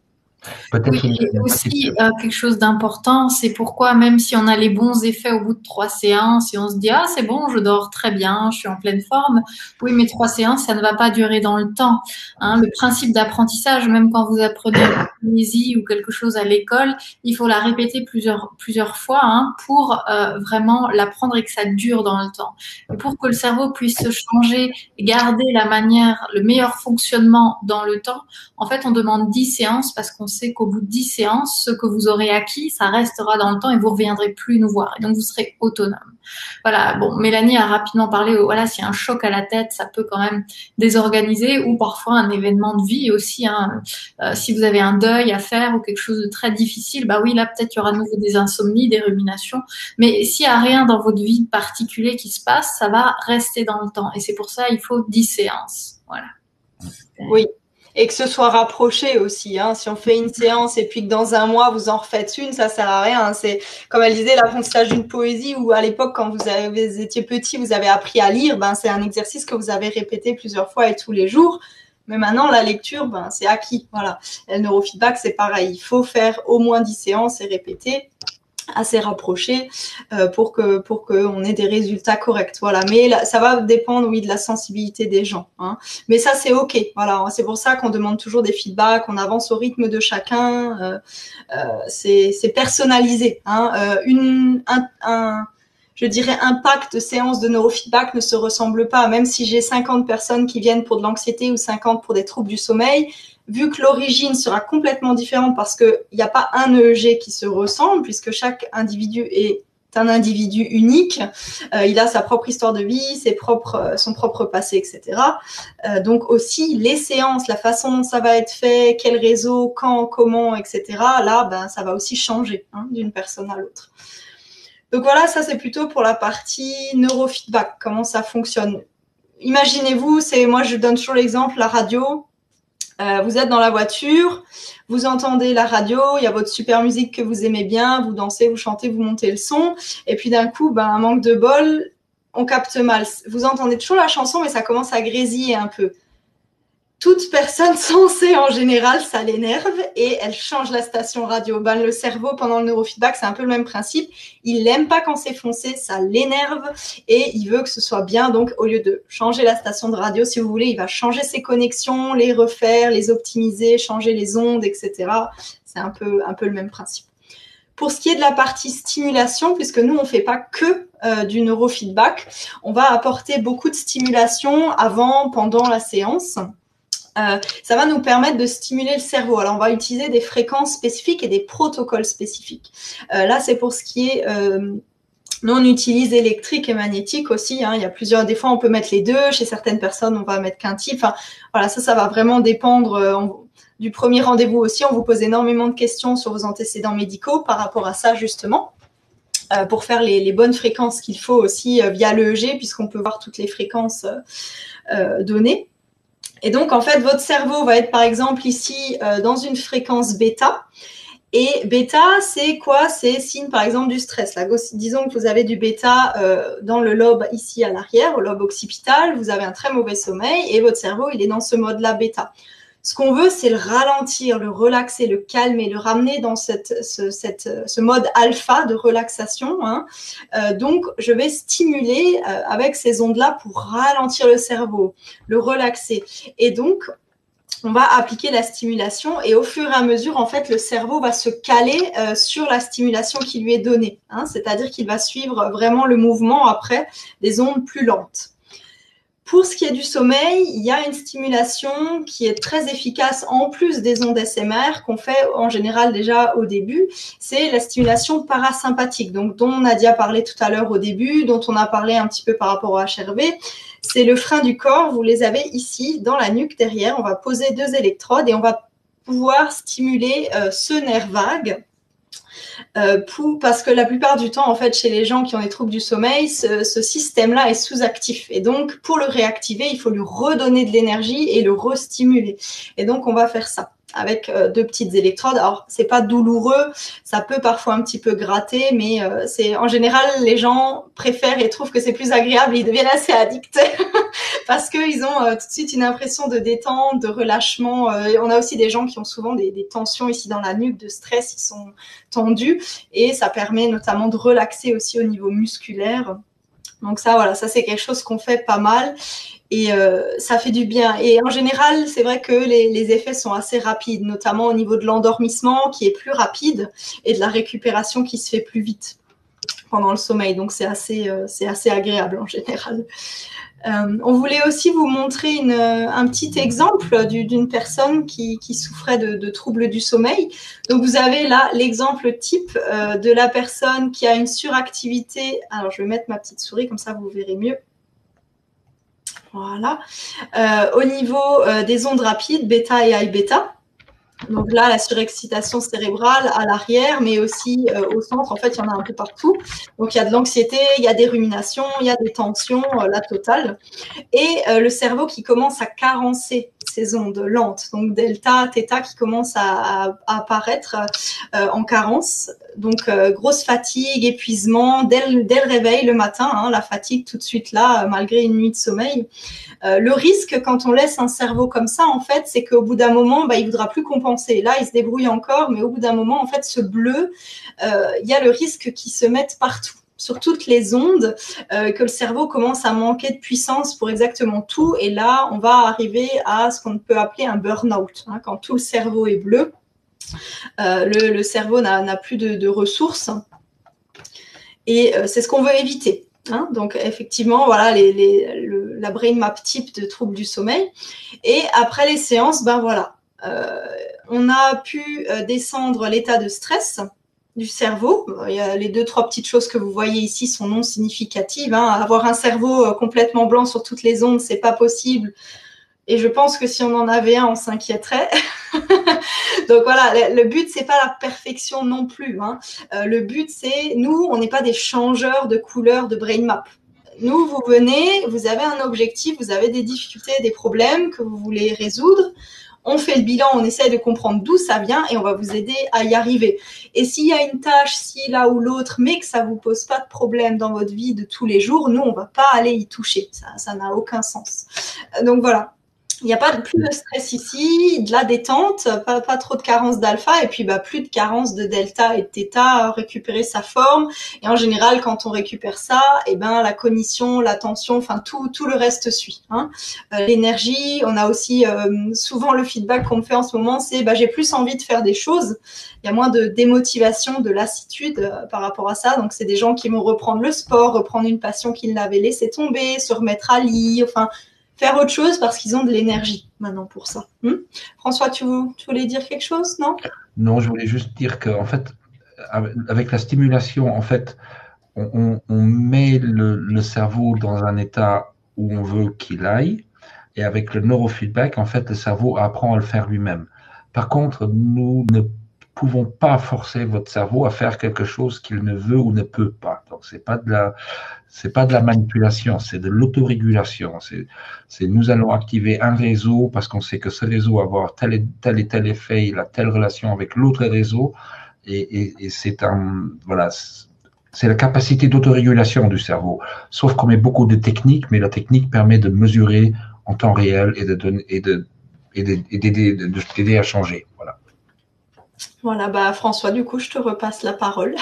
Oui, et aussi euh, quelque chose d'important, c'est pourquoi même si on a les bons effets au bout de trois séances et on se dit ah c'est bon, je dors très bien, je suis en pleine forme. Oui, mais trois séances, ça ne va pas durer dans le temps. Hein. Le principe d'apprentissage, même quand vous apprenez la poésie ou quelque chose à l'école, il faut la répéter plusieurs plusieurs fois hein, pour euh, vraiment l'apprendre et que ça dure dans le temps. Et pour que le cerveau puisse se changer, garder la manière, le meilleur fonctionnement dans le temps, en fait, on demande dix séances parce qu'on sait qu'au bout de 10 séances, ce que vous aurez acquis, ça restera dans le temps et vous ne reviendrez plus nous voir. Donc, vous serez autonome. Voilà. Bon, Mélanie a rapidement parlé, voilà, s'il y a un choc à la tête, ça peut quand même désorganiser ou parfois un événement de vie aussi. Hein. Euh, si vous avez un deuil à faire ou quelque chose de très difficile, bah oui, là, peut-être il y aura de nouveau des insomnies, des ruminations. Mais s'il n'y a rien dans votre vie particulier qui se passe, ça va rester dans le temps. Et c'est pour ça, il faut 10 séances. Voilà. Oui, et que ce soit rapproché aussi. Hein. Si on fait une séance et puis que dans un mois vous en refaites une, ça sert à rien. C'est comme elle disait l'apprentissage d'une poésie où à l'époque quand vous, avez, étiez petit, vous avez appris à lire. Ben c'est un exercice que vous avez répété plusieurs fois et tous les jours. Mais maintenant la lecture, ben c'est acquis. Voilà. le neurofeedback c'est pareil. Il faut faire au moins 10 séances et répéter assez rapproché euh, pour que pour qu'on ait des résultats corrects voilà mais ça va dépendre oui de la sensibilité des gens hein. mais ça c'est ok voilà c'est pour ça qu'on demande toujours des feedbacks on avance au rythme de chacun euh, euh, c'est personnalisé hein. Euh, un, un je dirais, impact de séance de neurofeedback ne se ressemble pas. Même si j'ai 50 personnes qui viennent pour de l'anxiété ou 50 pour des troubles du sommeil, vu que l'origine sera complètement différente parce qu'il n'y a pas un EEG qui se ressemble, puisque chaque individu est un individu unique, euh, il a sa propre histoire de vie, ses propres, euh, son propre passé, etc. Euh, donc aussi les séances, la façon dont ça va être fait, quel réseau, quand, comment, etc. Là, ben, ça va aussi changer hein, d'une personne à l'autre. Donc voilà, ça c'est plutôt pour la partie neurofeedback, comment ça fonctionne. Imaginez-vous, c'est moi je donne toujours l'exemple, la radio, euh, vous êtes dans la voiture, vous entendez la radio, il y a votre super musique que vous aimez bien, vous dansez, vous chantez, vous montez le son, et puis d'un coup, ben, un manque de bol, on capte mal. Vous entendez toujours la chanson, mais ça commence à grésiller un peu toute personne sensée en général, ça l'énerve et elle change la station radio. Ben, le cerveau, pendant le neurofeedback, c'est un peu le même principe. Il n'aime pas quand c'est foncé, ça l'énerve et il veut que ce soit bien. Donc, au lieu de changer la station de radio, si vous voulez, il va changer ses connexions, les refaire, les optimiser, changer les ondes, etc. C'est un peu, un peu le même principe. Pour ce qui est de la partie stimulation, puisque nous, on ne fait pas que euh, du neurofeedback, on va apporter beaucoup de stimulation avant, pendant la séance. Euh, ça va nous permettre de stimuler le cerveau. Alors, on va utiliser des fréquences spécifiques et des protocoles spécifiques. Euh, là, c'est pour ce qui est euh, nous, on utilise électrique et magnétique aussi. Hein. Il y a plusieurs. Des fois, on peut mettre les deux. Chez certaines personnes, on va mettre qu'un type. Voilà, ça, ça va vraiment dépendre du premier rendez-vous aussi. On vous pose énormément de questions sur vos antécédents médicaux par rapport à ça, justement. pour faire les, les bonnes fréquences qu'il faut aussi via l'EEG, puisqu'on peut voir toutes les fréquences données. Et donc, en fait, votre cerveau va être, par exemple, ici, euh, dans une fréquence bêta. Et bêta, c'est quoi? C'est signe, par exemple, du stress. Là, disons que vous avez du bêta euh, dans le lobe ici à l'arrière, au lobe occipital, vous avez un très mauvais sommeil et votre cerveau, il est dans ce mode-là bêta. Ce qu'on veut, c'est le ralentir, le relaxer, le calmer, le ramener dans ce mode alpha de relaxation. Hein. Euh, donc, je vais stimuler euh, avec ces ondes-là pour ralentir le cerveau, le relaxer. Et donc, on va appliquer la stimulation et au fur et à mesure, en fait, le cerveau va se caler euh, sur la stimulation qui lui est donnée. Hein. C'est-à-dire qu'il va suivre vraiment le mouvement après des ondes plus lentes. Pour ce qui est du sommeil, il y a une stimulation qui est très efficace en plus des ondes SMR qu'on fait en général déjà au début. C'est la stimulation parasympathique, donc dont Nadia parlé tout à l'heure au début, dont on a parlé un petit peu par rapport au HRV. C'est le frein du corps. Vous les avez ici dans la nuque derrière. On va poser deux électrodes et on va pouvoir stimuler euh, ce nerf vague euh, parce que la plupart du temps, en fait, chez les gens qui ont des troubles du sommeil, ce, ce système-là est sous-actif. Et donc, pour le réactiver, il faut lui redonner de l'énergie et le restimuler. Et donc, on va faire ça avec euh, deux petites électrodes. Alors, c'est pas douloureux, ça peut parfois un petit peu gratter, mais euh, c'est en général les gens préfèrent et trouvent que c'est plus agréable. Ils deviennent assez addicts parce qu'ils ont euh, tout de suite une impression de détente, de relâchement. on a aussi des gens qui ont souvent des, tensions ici dans la nuque, de stress, ils sont tendus et ça permet notamment de relaxer aussi au niveau musculaire. Donc ça, voilà, ça c'est quelque chose qu'on fait pas mal et euh, ça fait du bien. Et en général, c'est vrai que les, effets sont assez rapides, notamment au niveau de l'endormissement qui est plus rapide et de la récupération qui se fait plus vite pendant le sommeil. Donc c'est assez, euh, c'est assez agréable en général. Euh, on voulait aussi vous montrer une, un petit exemple d'une personne qui, souffrait de, troubles du sommeil. Donc vous avez là l'exemple type euh, de la personne qui a une suractivité. Alors je vais mettre ma petite souris comme ça vous verrez mieux. Voilà. Euh, au niveau euh, des ondes rapides, bêta et high bêta. Donc là, la surexcitation cérébrale à l'arrière, mais aussi euh, au centre. En fait, il y en a un peu partout. Donc il y a de l'anxiété, il y a des ruminations, il y a des tensions, la totale. Et le cerveau qui commence à carencer ces ondes lentes, donc delta, theta qui commencent à, apparaître euh, en carence. Donc euh, grosse fatigue, épuisement dès le, dès le réveil le matin, hein, la fatigue tout de suite là, euh, malgré une nuit de sommeil. le risque quand on laisse un cerveau comme ça, en fait, c'est qu'au bout d'un moment, bah, il voudra plus compenser. Là, il se débrouille encore, mais au bout d'un moment, en fait, ce bleu, il y a le risque qu'il se mette partout sur toutes les ondes, euh, que le cerveau commence à manquer de puissance pour exactement tout. Et là, on va arriver à ce qu'on peut appeler un burn-out, hein, quand tout le cerveau est bleu. Euh, le, cerveau n'a plus de, ressources. Et euh, c'est ce qu'on veut éviter. Hein. Donc effectivement, voilà la brain map type de troubles du sommeil. Et après les séances, ben voilà, on a pu descendre l'état de stress du cerveau. Il y a les deux, trois petites choses que vous voyez ici sont non significatives. Hein. Avoir un cerveau euh, complètement blanc sur toutes les ondes, c'est pas possible. Et je pense que si on en avait un, on s'inquiéterait. Donc voilà, le, but c'est pas la perfection non plus. Hein. Euh, le but c'est nous, on n'est pas des changeurs de couleurs de brain map. Nous, vous venez, vous avez un objectif, vous avez des difficultés, des problèmes que vous voulez résoudre on fait le bilan, on essaie de comprendre d'où ça vient et on va vous aider à y arriver. Et s'il y a une tâche, si là ou l'autre, mais que ça vous pose pas de problème dans votre vie de tous les jours, nous, on va pas aller y toucher. Ça n'a aucun sens. Donc voilà. Il n'y a pas de, plus de stress ici, de la détente, pas, pas trop de carence d'alpha et puis bah, plus de carence de delta et de theta, récupérer sa forme. Et en général, quand on récupère ça, et eh ben la cognition, l'attention, enfin tout, tout le reste suit. Hein. Euh, l'énergie, on a aussi euh, souvent le feedback qu'on me fait en ce moment, c'est bah, j'ai plus envie de faire des choses. Il y a moins de démotivation, de lassitude euh, par rapport à ça. Donc c'est des gens qui vont reprendre le sport, reprendre une passion qu'ils l'avaient laissé tomber, se remettre à lire, enfin faire autre chose parce qu'ils ont de l'énergie maintenant pour ça. Hmm? François, tu, voulais dire quelque chose, non? Non, je voulais juste dire qu'en fait, avec la stimulation, en fait, on, met le, cerveau dans un état où on veut qu'il aille, et avec le neurofeedback, en fait, le cerveau apprend à le faire lui-même. Par contre, nous ne pouvons pas forcer votre cerveau à faire quelque chose qu'il ne veut ou ne peut pas. Donc, c'est pas de la, manipulation, c'est de l'autorégulation. Nous allons activer un réseau parce qu'on sait que ce réseau va avoir tel et tel et tel effet, il a telle relation avec l'autre réseau, et, c'est la capacité d'autorégulation du cerveau. Sauf qu'on met beaucoup de techniques, mais la technique permet de mesurer en temps réel et et d'aider à changer. Voilà. Voilà, bah François, du coup, je te repasse la parole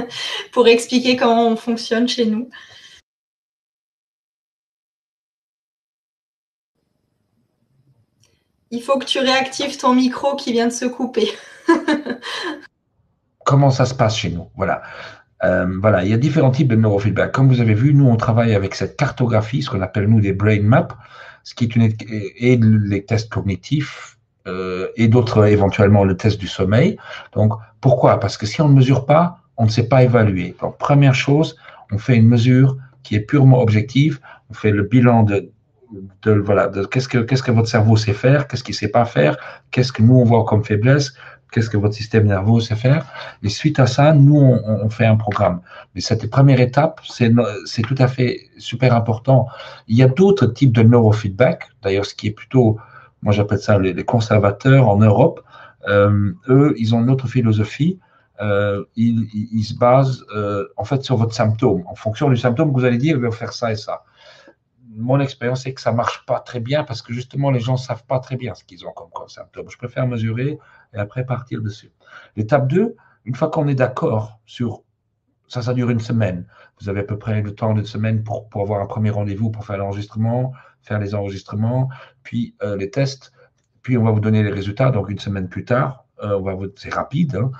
pour expliquer comment on fonctionne chez nous. Il faut que tu réactives ton micro qui vient de se couper. comment ça se passe chez nous? Voilà. Euh, voilà, il y a différents types de neurofeedback. Comme vous avez vu, nous, on travaille avec cette cartographie, ce qu'on appelle, nous, des brain maps, ce qui est une, et les tests cognitifs, et d'autres, éventuellement, le test du sommeil. Donc, pourquoi? Parce que si on ne mesure pas, on ne sait pas évaluer. Donc, première chose, on fait une mesure qui est purement objective. On fait le bilan de, voilà, de qu'est-ce que, qu'est-ce que votre cerveau sait faire, qu'est-ce qu'il sait pas faire, qu'est-ce que nous, on voit comme faiblesse, qu'est-ce que votre système nerveux sait faire. Et suite à ça, nous, on, fait un programme. Mais cette première étape, c'est tout à fait super important. Il y a d'autres types de neurofeedback, d'ailleurs, ce qui est plutôt, moi j'appelle ça les, conservateurs en Europe. Euh, eux, ils ont une autre philosophie. Euh, ils, se basent euh, en fait sur votre symptôme. En fonction du symptôme, vous allez dire, je vais faire ça et ça mon expérience est que ça marche pas très bien parce que justement les gens savent pas très bien ce qu'ils ont comme, symptôme. Je préfère mesurer et après partir dessus. L'étape 2, une fois qu'on est d'accord sur ça, ça dure une semaine. Vous avez à peu près le temps d'une semaine pour, pour avoir un premier rendez-vous pour faire l'enregistrement, faire les enregistrements, puis euh, les tests, puis on va vous donner les résultats. Donc une semaine plus tard, euh, on va c'est rapide. Hein.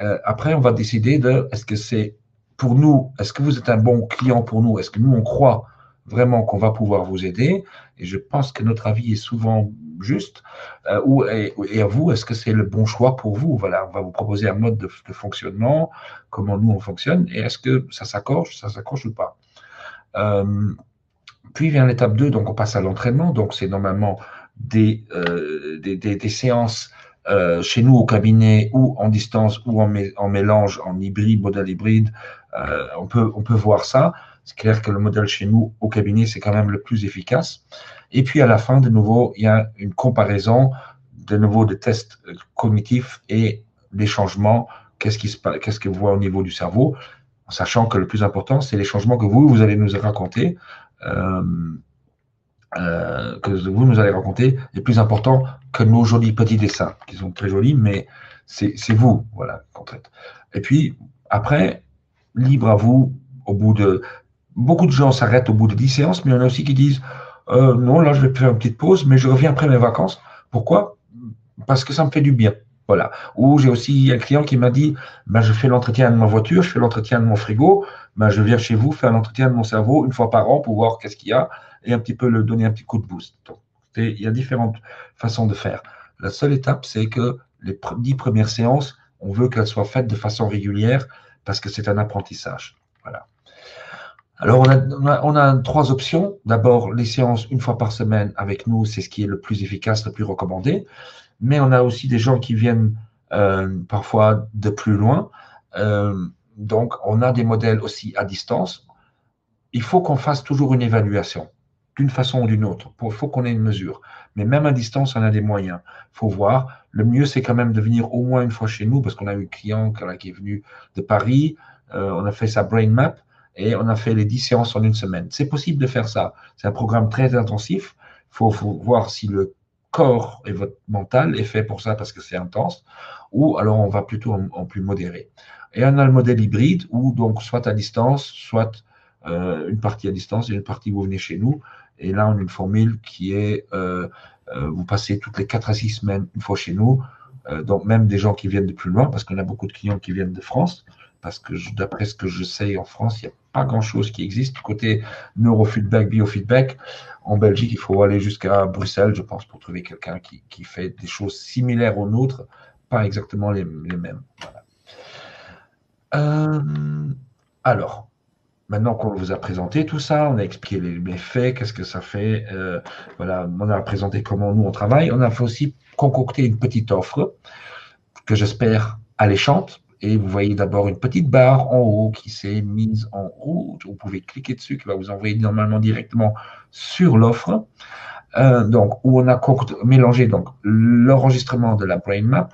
Euh, après, on va décider de est-ce que c'est pour nous, est-ce que vous êtes un bon client pour nous, est-ce que nous on croit vraiment qu'on va pouvoir vous aider? Et je pense que notre avis est souvent juste. Ou, et, à vous, est-ce que c'est le bon choix pour vous? Voilà, on va vous proposer un mode de, fonctionnement, comment nous on fonctionne, et est-ce que ça s'accroche, ça s'accroche ou pas? Puis vient l'étape 2, donc on passe à l'entraînement. Donc c'est normalement des, euh, séances chez nous au cabinet ou en distance ou en, mélange, en hybride, modèle hybride. on, peut, on peut voir ça. C'est clair que le modèle chez nous, au cabinet, c'est quand même le plus efficace. Et puis à la fin, de nouveau, il y a une comparaison de nouveau des tests cognitifs et des changements. Qu'est-ce qui se qu'est-ce que vous voyez au niveau du cerveau, sachant que le plus important, c'est les changements que vous, vous allez nous raconter. Euh, euh, que vous nous allez raconter est plus important que nos jolis petits dessins, qui sont très jolis, mais c'est vous, voilà, en fait. Et puis, après, libre à vous, au bout de beaucoup de gens s'arrêtent au bout de 10 séances, mais il y en a aussi qui disent euh, non, là, je vais faire une petite pause, mais je reviens après mes vacances. Pourquoi? Parce que ça me fait du bien. Voilà. Ou j'ai aussi un client qui m'a dit ben, je fais l'entretien de ma voiture, je fais l'entretien de mon frigo, ben, je viens chez vous faire l'entretien de mon cerveau une fois par an pour voir qu'est-ce qu'il y a et un petit peu le donner un petit coup de boost. Il y a différentes façons de faire. La seule étape, c'est que les dix premières séances, on veut qu'elles soient faites de façon régulière parce que c'est un apprentissage. Voilà. Alors, on a, trois options. D'abord, les séances une fois par semaine avec nous, c'est ce qui est le plus efficace, le plus recommandé. Mais on a aussi des gens qui viennent euh, parfois de plus loin. Euh, donc, on a des modèles aussi à distance. Il faut qu'on fasse toujours une évaluation, d'une façon ou d'une autre. Il faut qu'on ait une mesure. Mais même à distance, on a des moyens. Il faut voir. Le mieux, c'est quand même de venir au moins une fois chez nous, parce qu'on a eu un client qui est venu de Paris. Euh, on a fait sa brain map et on a fait les 10 séances en une semaine. C'est possible de faire ça. C'est un programme très intensif. Il faut, voir si le corps et votre mental est fait pour ça parce que c'est intense, ou alors on va plutôt en, plus modéré. Et on a le modèle hybride où donc soit à distance, soit euh, une partie à distance et une partie vous venez chez nous. Et là, on a une formule qui est euh, euh, vous passez toutes les 4 à 6 semaines une fois chez nous. donc même des gens qui viennent de plus loin, parce qu'on a beaucoup de clients qui viennent de France, parce que d'après ce que je sais en France, il n'y a pas grand-chose qui existe. Du côté neurofeedback, biofeedback, en Belgique, il faut aller jusqu'à Bruxelles, je pense, pour trouver quelqu'un qui, qui, fait des choses similaires aux nôtres, pas exactement les, les mêmes. Voilà. Euh, alors, maintenant qu'on vous a présenté tout ça, on a expliqué les, faits, qu'est-ce que ça fait, euh, voilà, on a présenté comment nous on travaille, on a fait aussi concocter une petite offre que j'espère alléchante. Et vous voyez d'abord une petite barre en haut qui s'est mise en rouge. Vous pouvez cliquer dessus, qui va vous envoyer normalement directement sur l'offre. Euh, donc, où on a mélangé donc l'enregistrement de la brain map,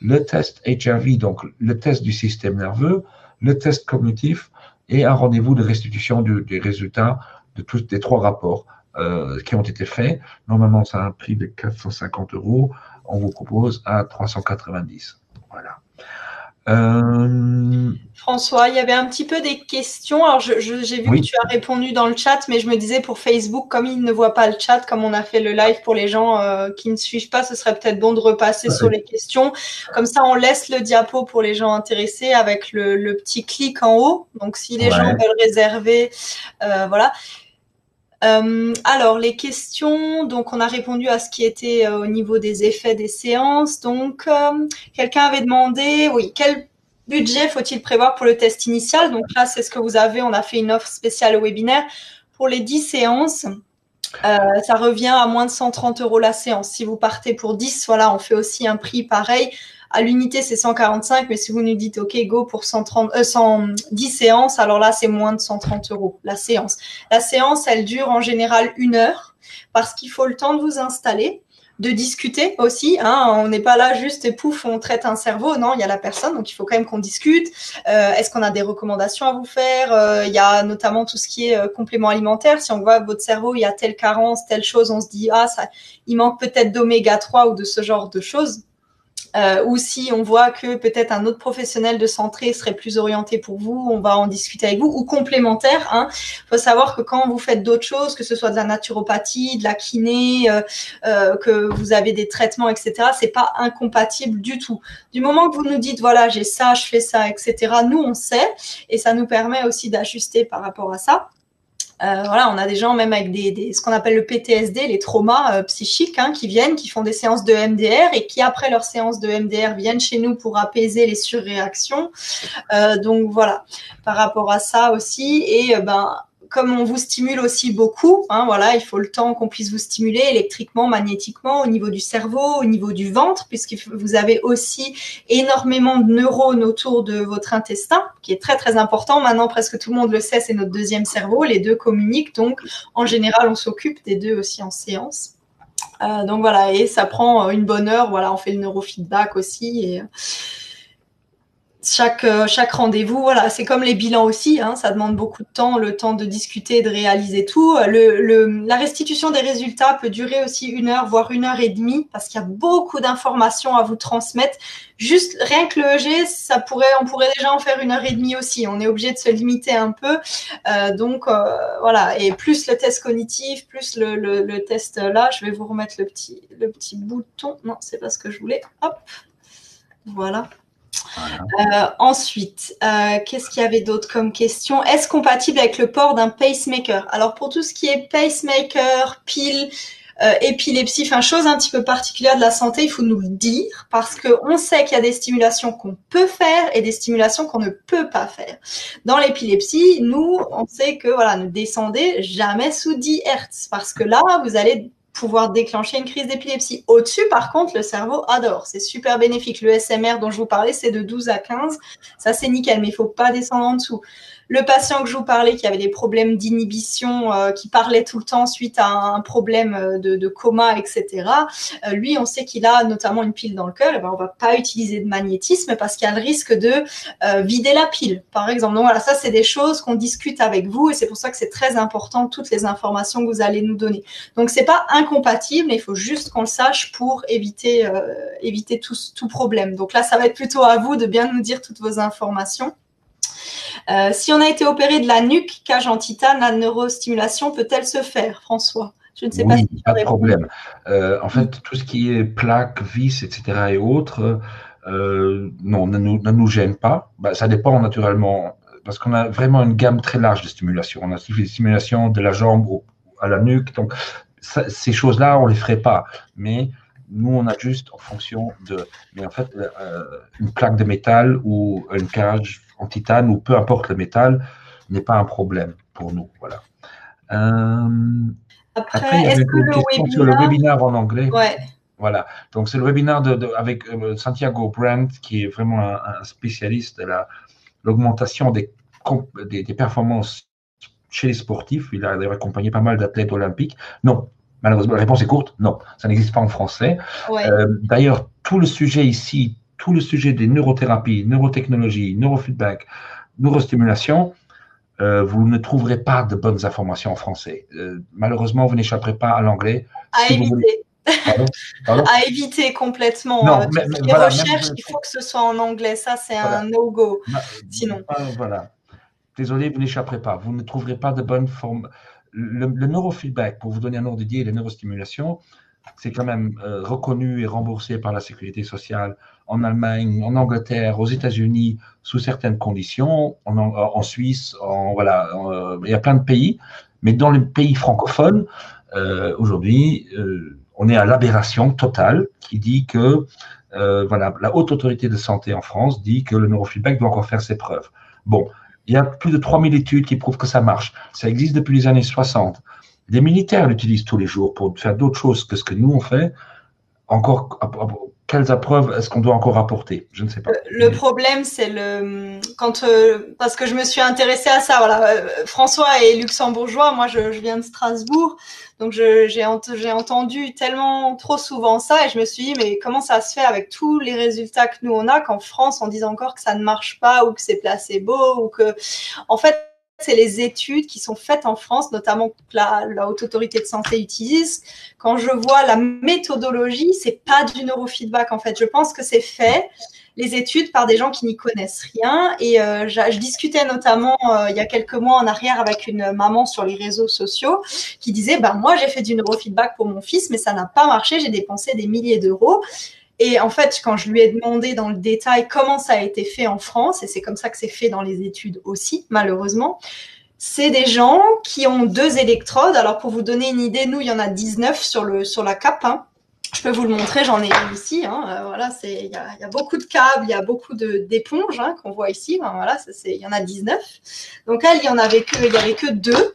le test HRV, donc le test du système nerveux, le test cognitif et un rendez-vous de restitution des résultats de tous les trois rapports euh, qui ont été faits. Normalement, ça a un prix de 450 euros. On vous propose à 390. Voilà. Euh... François, il y avait un petit peu des questions. Alors, j'ai vu que tu as répondu dans le chat, mais je me disais pour Facebook, comme ils ne voient pas le chat, comme on a fait le live pour les gens euh, qui ne suivent pas, ce serait peut-être bon de repasser sur les questions. Comme ça, on laisse le diapo pour les gens intéressés avec le, le petit clic en haut. Donc, si les gens veulent réserver, euh, voilà. Euh, alors, les questions, donc on a répondu à ce qui était euh, au niveau des effets des séances. Donc, euh, quelqu'un avait demandé, oui, quel budget faut-il prévoir pour le test initial? Donc là, c'est ce que vous avez. On a fait une offre spéciale au webinaire. Pour les 10 séances, ça revient à moins de 130 euros la séance. Si vous partez pour 10, voilà, on fait aussi un prix pareil à l'unité, c'est 145, mais si vous nous dites, OK, go pour 130, 110 euh, séances, alors là, c'est moins de 130 euros la séance. La séance, elle dure en général une heure parce qu'il faut le temps de vous installer de discuter aussi. Hein. On n'est pas là juste et pouf, on traite un cerveau. Non, il y a la personne, donc il faut quand même qu'on discute. Euh, est-ce qu'on a des recommandations à vous faire? Euh, Il y a notamment tout ce qui est complément alimentaire. Si on voit votre cerveau, il y a telle carence, telle chose, on se dit ah ça, il manque peut-être d'oméga 3 ou de ce genre de choses. Euh, ou si on voit que peut-être un autre professionnel de santé serait plus orienté pour vous, on va en discuter avec vous, ou complémentaire. Il hein. faut savoir que quand vous faites d'autres choses, que ce soit de la naturopathie, de la kiné, euh, euh, que vous avez des traitements, etc., c'est pas incompatible du tout. Du moment que vous nous dites, voilà, j'ai ça, je fais ça, etc., nous, on sait, et ça nous permet aussi d'ajuster par rapport à ça. Euh, voilà, on a des gens même avec des, ce qu'on appelle le PTSD, les traumas euh, psychiques, hein, qui viennent, qui font des séances de MDR et qui après leur séance de MDR viennent chez nous pour apaiser les surréactions. Euh, donc voilà, par rapport à ça aussi. Et ben comme on vous stimule aussi beaucoup, hein, voilà, il faut le temps qu'on puisse vous stimuler électriquement, magnétiquement, au niveau du cerveau, au niveau du ventre, puisque vous avez aussi énormément de neurones autour de votre intestin, qui est très très important. Maintenant, presque tout le monde le sait, c'est notre deuxième cerveau. Les deux communiquent, donc en général, on s'occupe des deux aussi en séance. Euh, donc voilà, et ça prend une bonne heure. Voilà, on fait le neurofeedback aussi. Et, chaque, euh, chaque rendez-vous, voilà, c'est comme les bilans aussi, hein, ça demande beaucoup de temps, le temps de discuter, de réaliser tout. Le, la restitution des résultats peut durer aussi une heure, voire une heure et demie, parce qu'il y a beaucoup d'informations à vous transmettre. Juste rien que le EG, ça pourrait, on pourrait déjà en faire une heure et demie aussi. On est obligé de se limiter un peu, euh, donc euh, voilà. Et plus le test cognitif, plus le, le, le, test là, je vais vous remettre le petit, le petit bouton. Non, c'est pas ce que je voulais. Hop, voilà. Euh, ensuite, euh, qu'est-ce qu'il y avait d'autre comme question? Est-ce compatible avec le port d'un pacemaker? Alors pour tout ce qui est pacemaker, pile, euh, épilepsie, enfin chose un petit peu particulière de la santé, il faut nous le dire parce qu'on sait qu'il y a des stimulations qu'on peut faire et des stimulations qu'on ne peut pas faire. Dans l'épilepsie, nous, on sait que voilà, ne descendez jamais sous 10 Hertz parce que là, vous allez pouvoir déclencher une crise d'épilepsie. Au-dessus, par contre, le cerveau adore. C'est super bénéfique. Le SMR dont je vous parlais, c'est de 12 à 15. Ça, c'est nickel, mais il faut pas descendre en dessous. Le patient que je vous parlais, qui avait des problèmes d'inhibition, euh, qui parlait tout le temps suite à un problème euh, de, coma, etc. Euh, lui, on sait qu'il a notamment une pile dans le cœur. Et ben, on va pas utiliser de magnétisme parce qu'il y a le risque de vider la pile, par exemple. Donc voilà, ça, c'est des choses qu'on discute avec vous et c'est pour ça que c'est très important toutes les informations que vous allez nous donner. Donc c'est pas incompatible, mais il faut juste qu'on le sache pour éviter éviter tout, tout problème. Donc là, ça va être plutôt à vous de bien nous dire toutes vos informations. Euh, si on a été opéré de la nuque, cage en titane, la neurostimulation peut-elle se faire, François? Je ne sais pas si pas de problème. Euh, en fait, tout ce qui est plaques, vis, etc. et autres, euh, non, ne nous, ne nous, gêne pas. Bah, ça dépend naturellement parce qu'on a vraiment une gamme très large de stimulation. On a des stimulations de la jambe à la nuque. Donc, ces choses-là, on ne les ferait pas. Mais nous, on a juste en fonction de. Mais en fait, euh, une plaque de métal ou une cage en titane ou peu importe le métal n'est pas un problème pour nous. Voilà. Euh, après, est-ce que le webinaire... sur le webinaire en anglais ouais. Voilà. Donc, c'est le webinaire de, avec euh, Santiago Brandt, qui est vraiment un, spécialiste de l'augmentation des, des, des, performances chez les sportifs. Il a accompagné pas mal d'athlètes olympiques. Non, malheureusement, la réponse est courte. Non, ça n'existe pas en français. Euh, d'ailleurs, tout le sujet ici, tout le sujet des neurothérapies, neurotechnologies, neurofeedback, neurostimulation, euh, vous ne trouverez pas de bonnes informations en français. malheureusement, vous n'échapperez pas à l'anglais. À éviter à éviter complètement. Euh, les recherches, il faut que ce soit en anglais. Ça, c'est un no-go. Sinon. Voilà. Désolé, vous n'échapperez pas. Vous ne trouverez pas de bonne forme. Le, neurofeedback, pour vous donner un ordre d'idée, les neurostimulations, c'est quand même euh, reconnu et remboursé par la sécurité sociale en Allemagne, en Angleterre, aux États-Unis, sous certaines conditions, en, en Suisse, voilà, il y a plein de pays. Mais dans les pays francophones, euh, aujourd'hui, on est à l'aberration totale qui dit que euh, voilà, la haute autorité de santé en France dit que le neurofeedback doit encore faire ses preuves. Bon, il y a plus de 3000 études qui prouvent que ça marche. Ça existe depuis les années 60. Les militaires l'utilisent tous les jours pour faire d'autres choses que ce que nous on fait. Encore, quelles preuves est-ce qu'on doit encore apporter? Je ne sais pas. Le problème, c'est le quand euh, parce que je me suis intéressée à ça. Voilà, euh, François est luxembourgeois, moi je, viens de Strasbourg, donc j'ai entendu tellement trop souvent ça et je me suis dit mais comment ça se fait avec tous les résultats que nous on a qu'en France on dit encore que ça ne marche pas ou que c'est placebo ou que en fait c'est les études qui sont faites en France, notamment que la, haute autorité de santé utilise. Quand je vois la méthodologie, c'est pas du neurofeedback en fait. Je pense que c'est fait les études par des gens qui n'y connaissent rien. Et euh, je, discutais notamment euh, il y a quelques mois en arrière avec une maman sur les réseaux sociaux qui disait ben moi j'ai fait du neurofeedback pour mon fils, mais ça n'a pas marché. J'ai dépensé des milliers d'euros. Et en fait, quand je lui ai demandé dans le détail comment ça a été fait en France, et c'est comme ça que c'est fait dans les études aussi, malheureusement, c'est des gens qui ont deux électrodes. Alors, pour vous donner une idée, nous, il y en a 19 sur, le, sur la cape. Hein. Je peux vous le montrer, j'en ai une ici. Hein. Euh, voilà, il y a, beaucoup de câbles, il y a beaucoup d'éponges hein, qu'on voit ici. voilà, il y en a 19. Donc elle, il y en avait que il y avait que deux,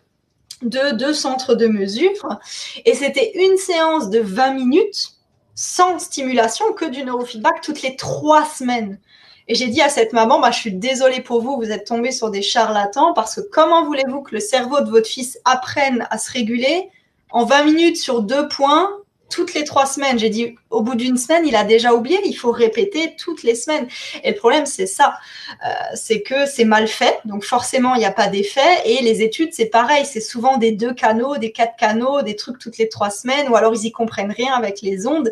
deux, deux centres de mesure, et c'était une séance de 20 minutes sans stimulation que du neurofeedback toutes les trois semaines. Et j'ai dit à cette maman, bah, je suis désolée pour vous, vous êtes tombée sur des charlatans parce que comment voulez-vous que le cerveau de votre fils apprenne à se réguler en 20 minutes sur deux points toutes les trois semaines. J'ai dit, au bout d'une semaine, il a déjà oublié. Il faut répéter toutes les semaines. Et le problème, c'est ça. Euh, c'est que c'est mal fait. Donc, forcément, il n'y a pas d'effet. Et les études, c'est pareil. C'est souvent des deux canaux, des quatre canaux, des trucs toutes les trois semaines, ou alors ils y comprennent rien avec les ondes.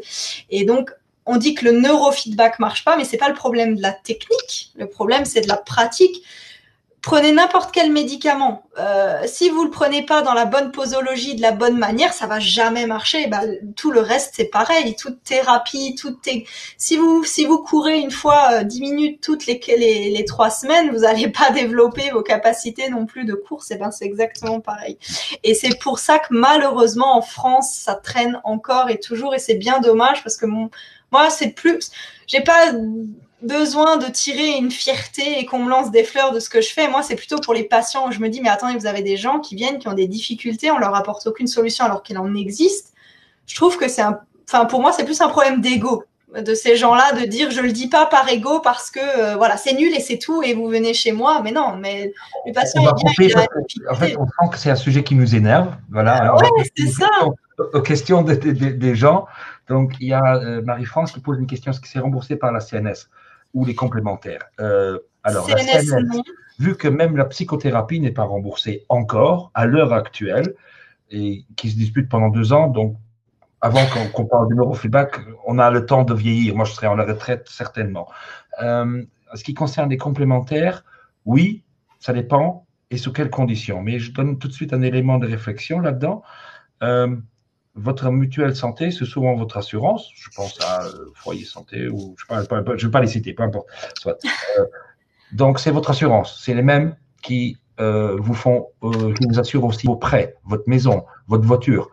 Et donc, on dit que le neurofeedback marche pas, mais c'est pas le problème de la technique. Le problème, c'est de la pratique prenez n'importe quel médicament. Euh, si vous le prenez pas dans la bonne posologie, de la bonne manière, ça va jamais marcher. Bah, tout le reste, c'est pareil. Toute thérapie, toute si vous si vous courez une fois euh, dix minutes toutes les, les, trois semaines, vous n'allez pas développer vos capacités non plus de course. Et ben c'est exactement pareil. Et c'est pour ça que malheureusement en France, ça traîne encore et toujours. Et c'est bien dommage parce que mon, moi c'est plus, j'ai pas besoin de tirer une fierté et qu'on me lance des fleurs de ce que je fais. Moi, c'est plutôt pour les patients. Où je me dis, mais attendez, vous avez des gens qui viennent, qui ont des difficultés, on leur apporte aucune solution alors qu'il en existe. Je trouve que c'est un, enfin, pour moi, c'est plus un problème d'ego de ces gens-là de dire je le dis pas par ego parce que euh, voilà c'est nul et c'est tout et vous venez chez moi. Mais non mais le patient est en fait on sent que c'est un sujet qui nous énerve. Voilà c'est ça. aux questions des gens. Donc il y a euh, Marie-France qui pose une question est-ce que c'est remboursé par la CNS ou les complémentaires. Euh, alors, la vu que même la psychothérapie n'est pas remboursée encore à l'heure actuelle et qui se dispute pendant deux ans, donc avant qu'on parle du neurofeedback, on a le temps de vieillir. Moi, je serai en la retraite certainement. Euh, ce qui concerne les complémentaires, oui, ça dépend et sous quelles conditions. Mais je donne tout de suite un élément de réflexion là-dedans. Euh, votre mutuelle santé, c'est souvent votre assurance. Je pense à euh, Foyer Santé ou je ne vais pas les citer, peu importe. Euh, donc, c'est votre assurance. C'est les mêmes qui euh, vous font, qui vous assurent aussi vos prêts, votre maison, votre voiture.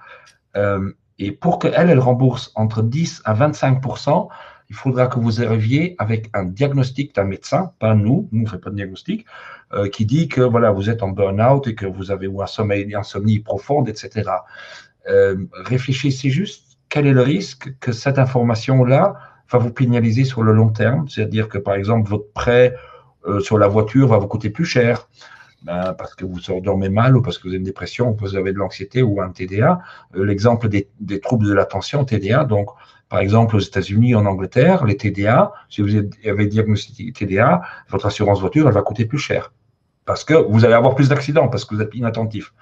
Et pour qu'elle, elle rembourse entre 10 à 25% il faudra que vous arriviez avec un diagnostic d'un médecin, pas nous, nous ne fait pas de diagnostic, qui dit que voilà, vous êtes en burn-out et que vous avez ou un sommeil, une insomnie profonde, etc. Euh, réfléchissez juste quel est le risque que cette information-là va vous pénaliser sur le long terme, c'est-à-dire que par exemple votre prêt euh, sur la voiture va vous coûter plus cher. Ben, parce que vous dormez mal ou parce que vous avez une dépression ou parce que vous avez de l'anxiété ou un TDA. Euh, l'exemple des, des, troubles de l'attention, TDA, donc par exemple, aux États-Unis, en Angleterre, les TDA, si vous avez diagnostiqué TDA, votre assurance voiture, elle va coûter plus cher. Parce que vous allez avoir plus d'accidents, parce que vous êtes inattentif.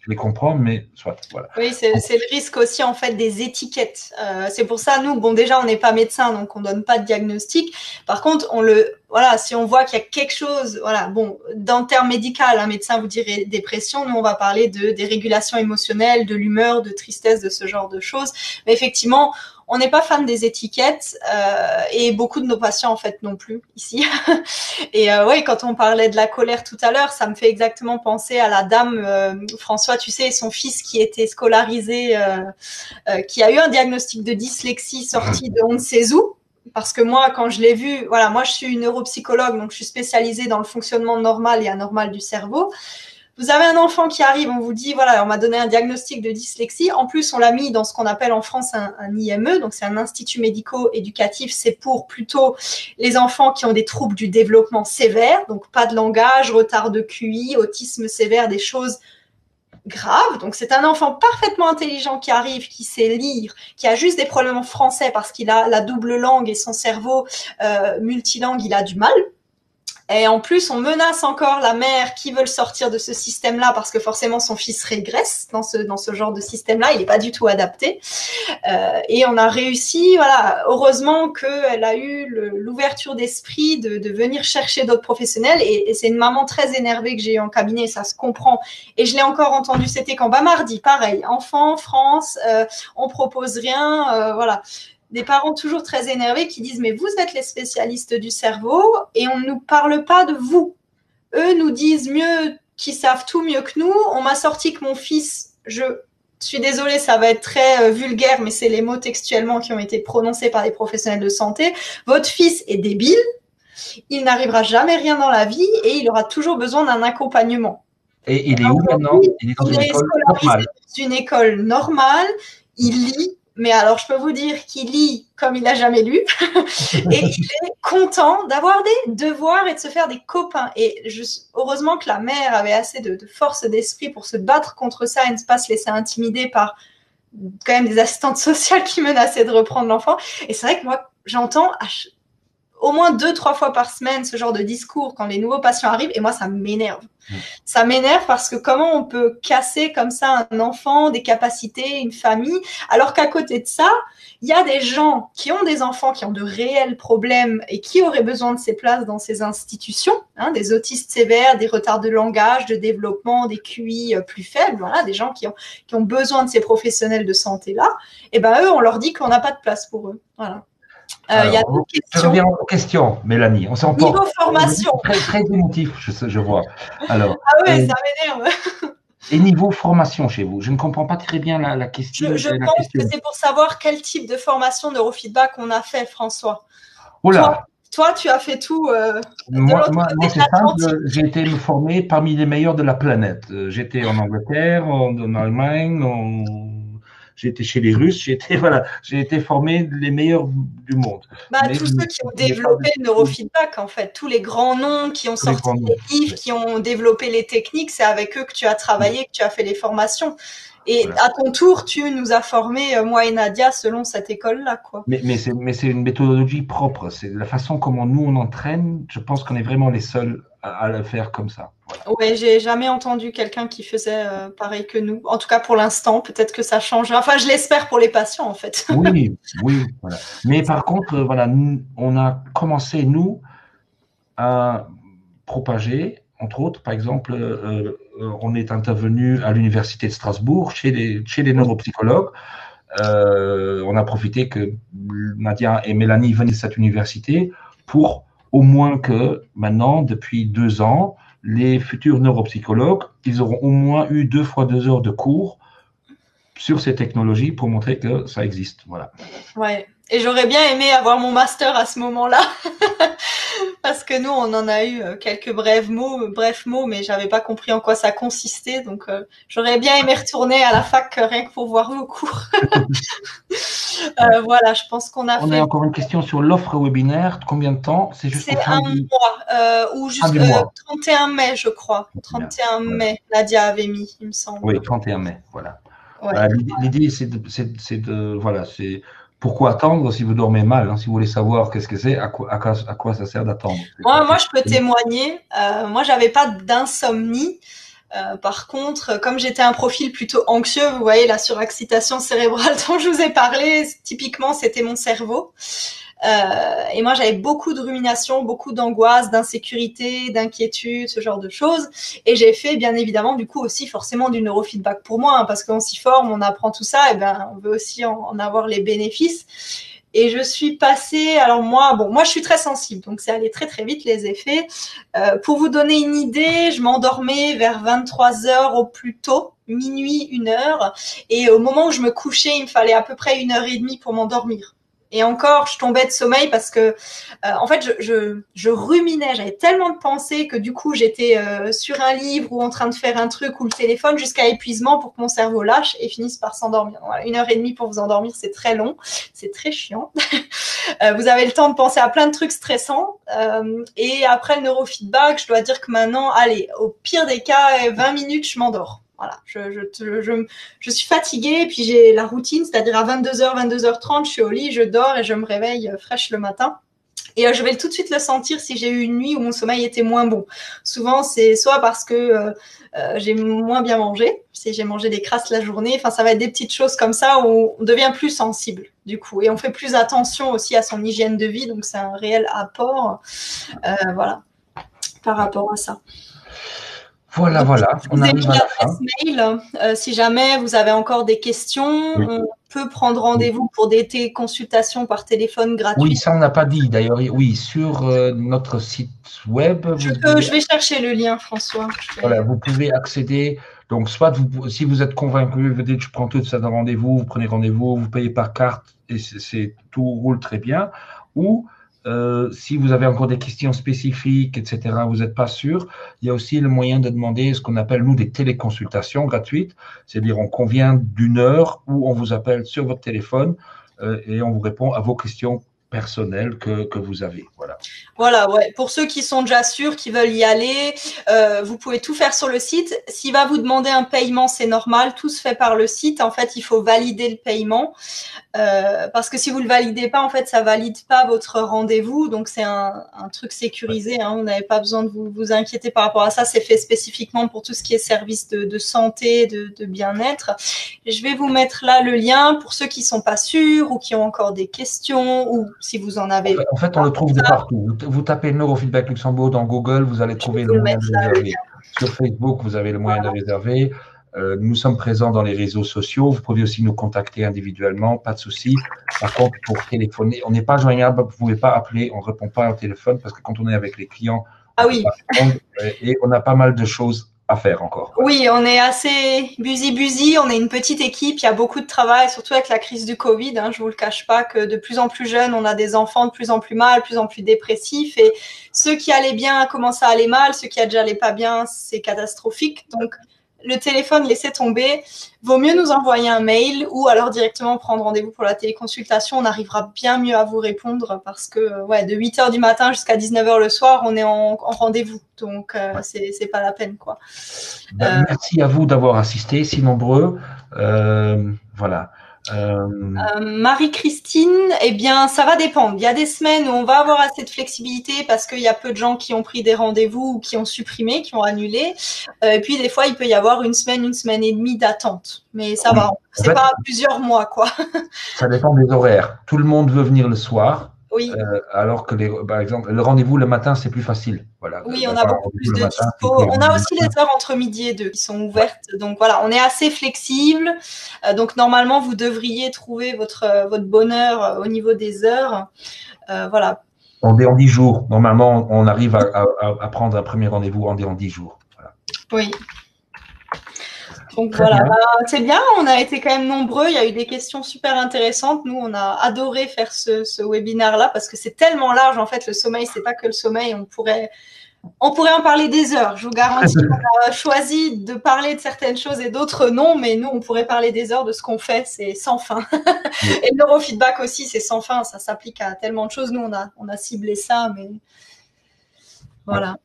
Je les comprends, mais soit. Voilà. Oui, c'est le risque aussi, en fait, des étiquettes. Euh, c'est pour ça, nous, bon, déjà, on n'est pas médecin, donc on donne pas de diagnostic. Par contre, on le, voilà, si on voit qu'il y a quelque chose, voilà, bon, dans le terme médical, un médecin vous dirait dépression, nous on va parler de dérégulation émotionnelle, de l'humeur, de tristesse, de ce genre de choses. Mais effectivement, on n'est pas fan des étiquettes euh, et beaucoup de nos patients en fait non plus ici. et euh, oui, quand on parlait de la colère tout à l'heure, ça me fait exactement penser à la dame euh, François, tu sais, son fils qui était scolarisé, qui a eu un diagnostic de dyslexie sorti de on ne sait où parce que moi, quand je l'ai vu, voilà, moi je suis une neuropsychologue, donc je suis spécialisée dans le fonctionnement normal et anormal du cerveau. Vous avez un enfant qui arrive, on vous dit, voilà, on m'a donné un diagnostic de dyslexie. En plus, on l'a mis dans ce qu'on appelle en France un, IME, donc c'est un institut médico-éducatif. C'est pour plutôt les enfants qui ont des troubles du développement sévère, donc pas de langage, retard de QI, autisme sévère, des choses grave. Donc c'est un enfant parfaitement intelligent qui arrive, qui sait lire, qui a juste des problèmes en français parce qu'il a la double langue et son cerveau euh, multilangue, il a du mal. Et en plus, on menace encore la mère qui veut sortir de ce système-là parce que forcément son fils régresse dans ce, dans ce genre de système-là. Il n'est pas du tout adapté. Euh, et on a réussi, voilà, heureusement qu'elle a eu l'ouverture d'esprit de, de, venir chercher d'autres professionnels. Et, et c'est une maman très énervée que j'ai eu en cabinet, ça se comprend. Et je l'ai encore entendu, c'était quand? Bah, mardi, pareil, enfant, France, euh, on propose rien, euh, voilà des parents toujours très énervés qui disent mais vous êtes les spécialistes du cerveau et on ne nous parle pas de vous. Eux nous disent mieux qu'ils savent tout mieux que nous. On m'a sorti que mon fils, je suis désolée, ça va être très euh, vulgaire, mais c'est les mots textuellement qui ont été prononcés par des professionnels de santé. Votre fils est débile, il n'arrivera jamais rien dans la vie et il aura toujours besoin d'un accompagnement. Et il est où maintenant? Il est dans une école normale. Une école normale. Il lit mais alors, je peux vous dire qu'il lit comme il n'a jamais lu et il est content d'avoir des devoirs et de se faire des copains. Et heureusement que la mère avait assez de, force d'esprit pour se battre contre ça et ne pas se laisser intimider par quand même des assistantes sociales qui menaçaient de reprendre l'enfant. Et c'est vrai que moi, j'entends au moins deux, trois fois par semaine ce genre de discours quand les nouveaux patients arrivent et moi, ça m'énerve. Mmh. Ça m'énerve parce que comment on peut casser comme ça un enfant, des capacités, une famille, alors qu'à côté de ça, il y a des gens qui ont des enfants qui ont de réels problèmes et qui auraient besoin de ces places dans ces institutions, hein, des autistes sévères, des retards de langage, de développement, des QI euh, plus faibles, voilà, des gens qui ont, qui ont besoin de ces professionnels de santé-là, et ben eux, on leur dit qu'on n'a pas de place pour eux. Voilà. Euh, il y a. Je reviens aux questions, Mélanie. On s'en Niveau formation. Très, très émotif, je, je vois. Alors, ah ouais, ça m'énerve. Et niveau formation chez vous, je ne comprends pas très bien la, question. Je, pense que c'est pour savoir quel type de formation neurofeedback on a fait, François. Oula. Toi, tu as fait tout. Euh, moi, moi, c'est simple. J'ai été formé parmi les meilleurs de la planète. Euh, j'étais en Angleterre, en, en Allemagne, en j'ai été chez les Russes, j'ai été, voilà, j'ai été formé les meilleurs du monde. Bah, tous ceux qui ont développé le neurofeedback, en fait, tous les grands noms qui ont sorti des livres, qui ont développé les techniques, c'est avec eux que tu as travaillé, que tu as fait les formations. Et à ton tour, tu nous as formés, euh, moi et Nadia, selon cette école-là. Quoi. Mais, mais c'est une méthodologie propre. C'est la façon comment nous, on entraîne. Je pense qu'on est vraiment les seuls à, le faire comme ça. Oui, j'ai jamais entendu quelqu'un qui faisait euh, pareil que nous. En tout cas, pour l'instant, peut-être que ça change. Enfin, je l'espère pour les patients, en fait. oui, oui. Voilà. Mais par contre, euh, voilà, on a commencé, nous, à propager entre autres, par exemple, euh, euh, on est intervenu à l'université de Strasbourg chez les, chez les neuropsychologues. Euh, on a profité que Nadia et Mélanie venaient de cette université pour au moins que maintenant, depuis deux ans, les futurs neuropsychologues, ils auront au moins eu deux fois deux heures de cours sur ces technologies pour montrer que ça existe. Voilà. Ouais. Et j'aurais bien aimé avoir mon master à ce moment-là. Parce que nous, on en a eu euh, quelques brefs mots, brefs mots, mais j'avais pas compris en quoi ça consistait. Donc, euh, j'aurais bien aimé retourner à la fac euh, rien que pour voir vos cours. voilà, je pense qu'on a on fait. a encore une question sur l'offre webinaire. Combien de temps? C'est juste un mois, ou juste 31 mai, je crois. 31 mai, Nadia avait mis, il me semble. Oui, 31 mai, voilà. L'idée, c'est de, de, voilà, c'est pourquoi attendre si vous dormez mal hein, Si vous voulez savoir qu'est-ce que c'est, à quoi, ça sert d'attendre moi, moi, je peux témoigner. Euh, moi, j'avais pas d'insomnie. Euh, par contre, comme j'étais un profil plutôt anxieux, vous voyez la surexcitation cérébrale dont je vous ai parlé, typiquement, c'était mon cerveau. Euh, et moi, j'avais beaucoup de rumination, beaucoup d'angoisse, d'insécurité, d'inquiétude, ce genre de choses. Et j'ai fait, bien évidemment, du coup aussi forcément du neurofeedback pour moi, hein, parce qu'on s'y forme, on apprend tout ça, et ben on veut aussi en, avoir les bénéfices. Et je suis passée, alors moi, bon, moi je suis très sensible, donc c'est allé très très vite les effets. Euh, pour vous donner une idée, je m'endormais vers 23 heures au plus tôt, minuit, une heure, et au moment où je me couchais, il me fallait à peu près une heure et demie pour m'endormir. Et encore, je tombais de sommeil parce que, euh, en fait, je, ruminais. J'avais tellement de pensées que du coup, j'étais euh, sur un livre ou en train de faire un truc ou le téléphone jusqu'à épuisement pour que mon cerveau lâche et finisse par s'endormir. Une heure et demie pour vous endormir, c'est très long, c'est très chiant. Euh, vous avez le temps de penser à plein de trucs stressants. et après le neurofeedback, je dois dire que maintenant, allez, au pire des cas, 20 minutes, je m'endors. Voilà, je, suis fatiguée, puis j'ai la routine, c'est-à-dire à 22h, 22h30, je suis au lit, je dors et je me réveille euh, fraîche le matin. Et euh, je vais tout de suite le sentir si j'ai eu une nuit où mon sommeil était moins bon. Souvent, c'est soit parce que euh, j'ai moins bien mangé, si j'ai mangé des crasses la journée. Enfin, ça va être des petites choses comme ça où on devient plus sensible, du coup. Et on fait plus attention aussi à son hygiène de vie. Donc, c'est un réel apport, voilà, par rapport à ça. Voilà, voilà. On arrive à la fin. Mail. Euh, si jamais vous avez encore des questions, on peut prendre rendez-vous pour des consultations par téléphone gratuit. Oui, ça on n'a pas dit d'ailleurs. Oui, sur euh, notre site web. Je, vais chercher le lien, François. Voilà, vous pouvez accéder. Donc, soit vous, si vous êtes convaincu, vous dites je prends tout ça dans rendez-vous, vous prenez rendez-vous, vous payez par carte et c'est tout roule très bien. Ou euh, si vous avez encore des questions spécifiques, etc., vous n'êtes pas sûr, il y a aussi le moyen de demander ce qu'on appelle, nous, des téléconsultations gratuites. C'est-à-dire, on convient d'une heure où on vous appelle sur votre téléphone euh, et on vous répond à vos questions personnel que, que, vous avez. Voilà. Voilà, ouais. Pour ceux qui sont déjà sûrs, qui veulent y aller, euh, vous pouvez tout faire sur le site. S'il va vous demander un paiement, c'est normal. Tout se fait par le site. En fait, il faut valider le paiement. Euh, parce que si vous le validez pas, en fait, ça valide pas votre rendez-vous. Donc, c'est un, un, truc sécurisé. Hein. Vous n'avez pas besoin de vous, vous inquiéter par rapport à ça. C'est fait spécifiquement pour tout ce qui est service de, de santé, de, de bien-être. Je vais vous mettre là le lien pour ceux qui sont pas sûrs ou qui ont encore des questions ou si vous en avez. En fait, on le trouve de partout. Vous, tapez Neurofeedback Luxembourg dans Google, vous allez trouver le moyen de réserver. Sur Facebook, vous avez le moyen de réserver. Euh, nous sommes présents dans les réseaux sociaux. Vous pouvez aussi nous contacter individuellement, pas de souci. Par contre, pour téléphoner, on n'est pas joignable. Vous ne pouvez pas appeler. On ne répond pas au téléphone parce que quand on est avec les clients, ah oui. et on a pas mal de choses faire encore. Oui, on est assez busy-busy, on est une petite équipe, il y a beaucoup de travail, surtout avec la crise du Covid. Hein, je vous le cache pas que de plus en plus jeunes, on a des enfants de plus en plus mal, de plus en plus dépressifs. Et ceux qui allaient bien commencent à aller mal, ceux qui allaient pas bien, c'est catastrophique. Donc, le téléphone, laissez tomber. Vaut mieux nous envoyer un mail ou alors directement prendre rendez-vous pour la téléconsultation. On arrivera bien mieux à vous répondre parce que ouais, de 8 h du matin jusqu'à 19 h le soir, on est en, rendez-vous. Donc, euh, c'est pas la peine. quoi. Ben, merci à vous d'avoir assisté, si nombreux. Euh, voilà. Euh, euh, Marie-Christine, eh bien, ça va dépendre. Il y a des semaines où on va avoir assez de flexibilité parce qu'il y a peu de gens qui ont pris des rendez-vous ou qui ont supprimé, qui ont annulé. Euh, et puis, des fois, il peut y avoir une semaine, une semaine et demie d'attente. Mais ça va. C'est pas plusieurs mois, quoi. ça dépend des horaires. Tout le monde veut venir le soir. Oui. Euh, alors que, les, par exemple, le rendez-vous le matin, c'est plus facile. Voilà. Oui, on a beaucoup plus de dispo. On a aussi les heures entre midi et deux qui sont ouvertes. Donc voilà, on est assez flexible. Euh, donc normalement, vous devriez trouver votre, votre bonheur euh, au niveau des heures. voilà. On dit en 10 jours. Normalement, on arrive à, prendre un premier rendez-vous en, en 10 jours. Oui. Donc voilà, bah, c'est bien, on a été quand même nombreux, il y a eu des questions super intéressantes. Nous, on a adoré faire ce, ce webinaire-là parce que c'est tellement large, en fait, le sommeil, c'est pas que le sommeil, on pourrait on pourrait en parler des heures. Je vous garantis qu'on a choisi de parler de certaines choses et d'autres non, mais nous, on pourrait parler des heures de ce qu'on fait, c'est sans fin. et le neurofeedback aussi, c'est sans fin, ça s'applique à tellement de choses. Nous, on a, on a ciblé ça, mais voilà.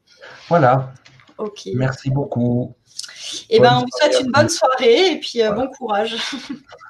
Voilà. Ok. Merci beaucoup. Eh bien, on vous souhaite une bonne soirée et puis euh, bon courage.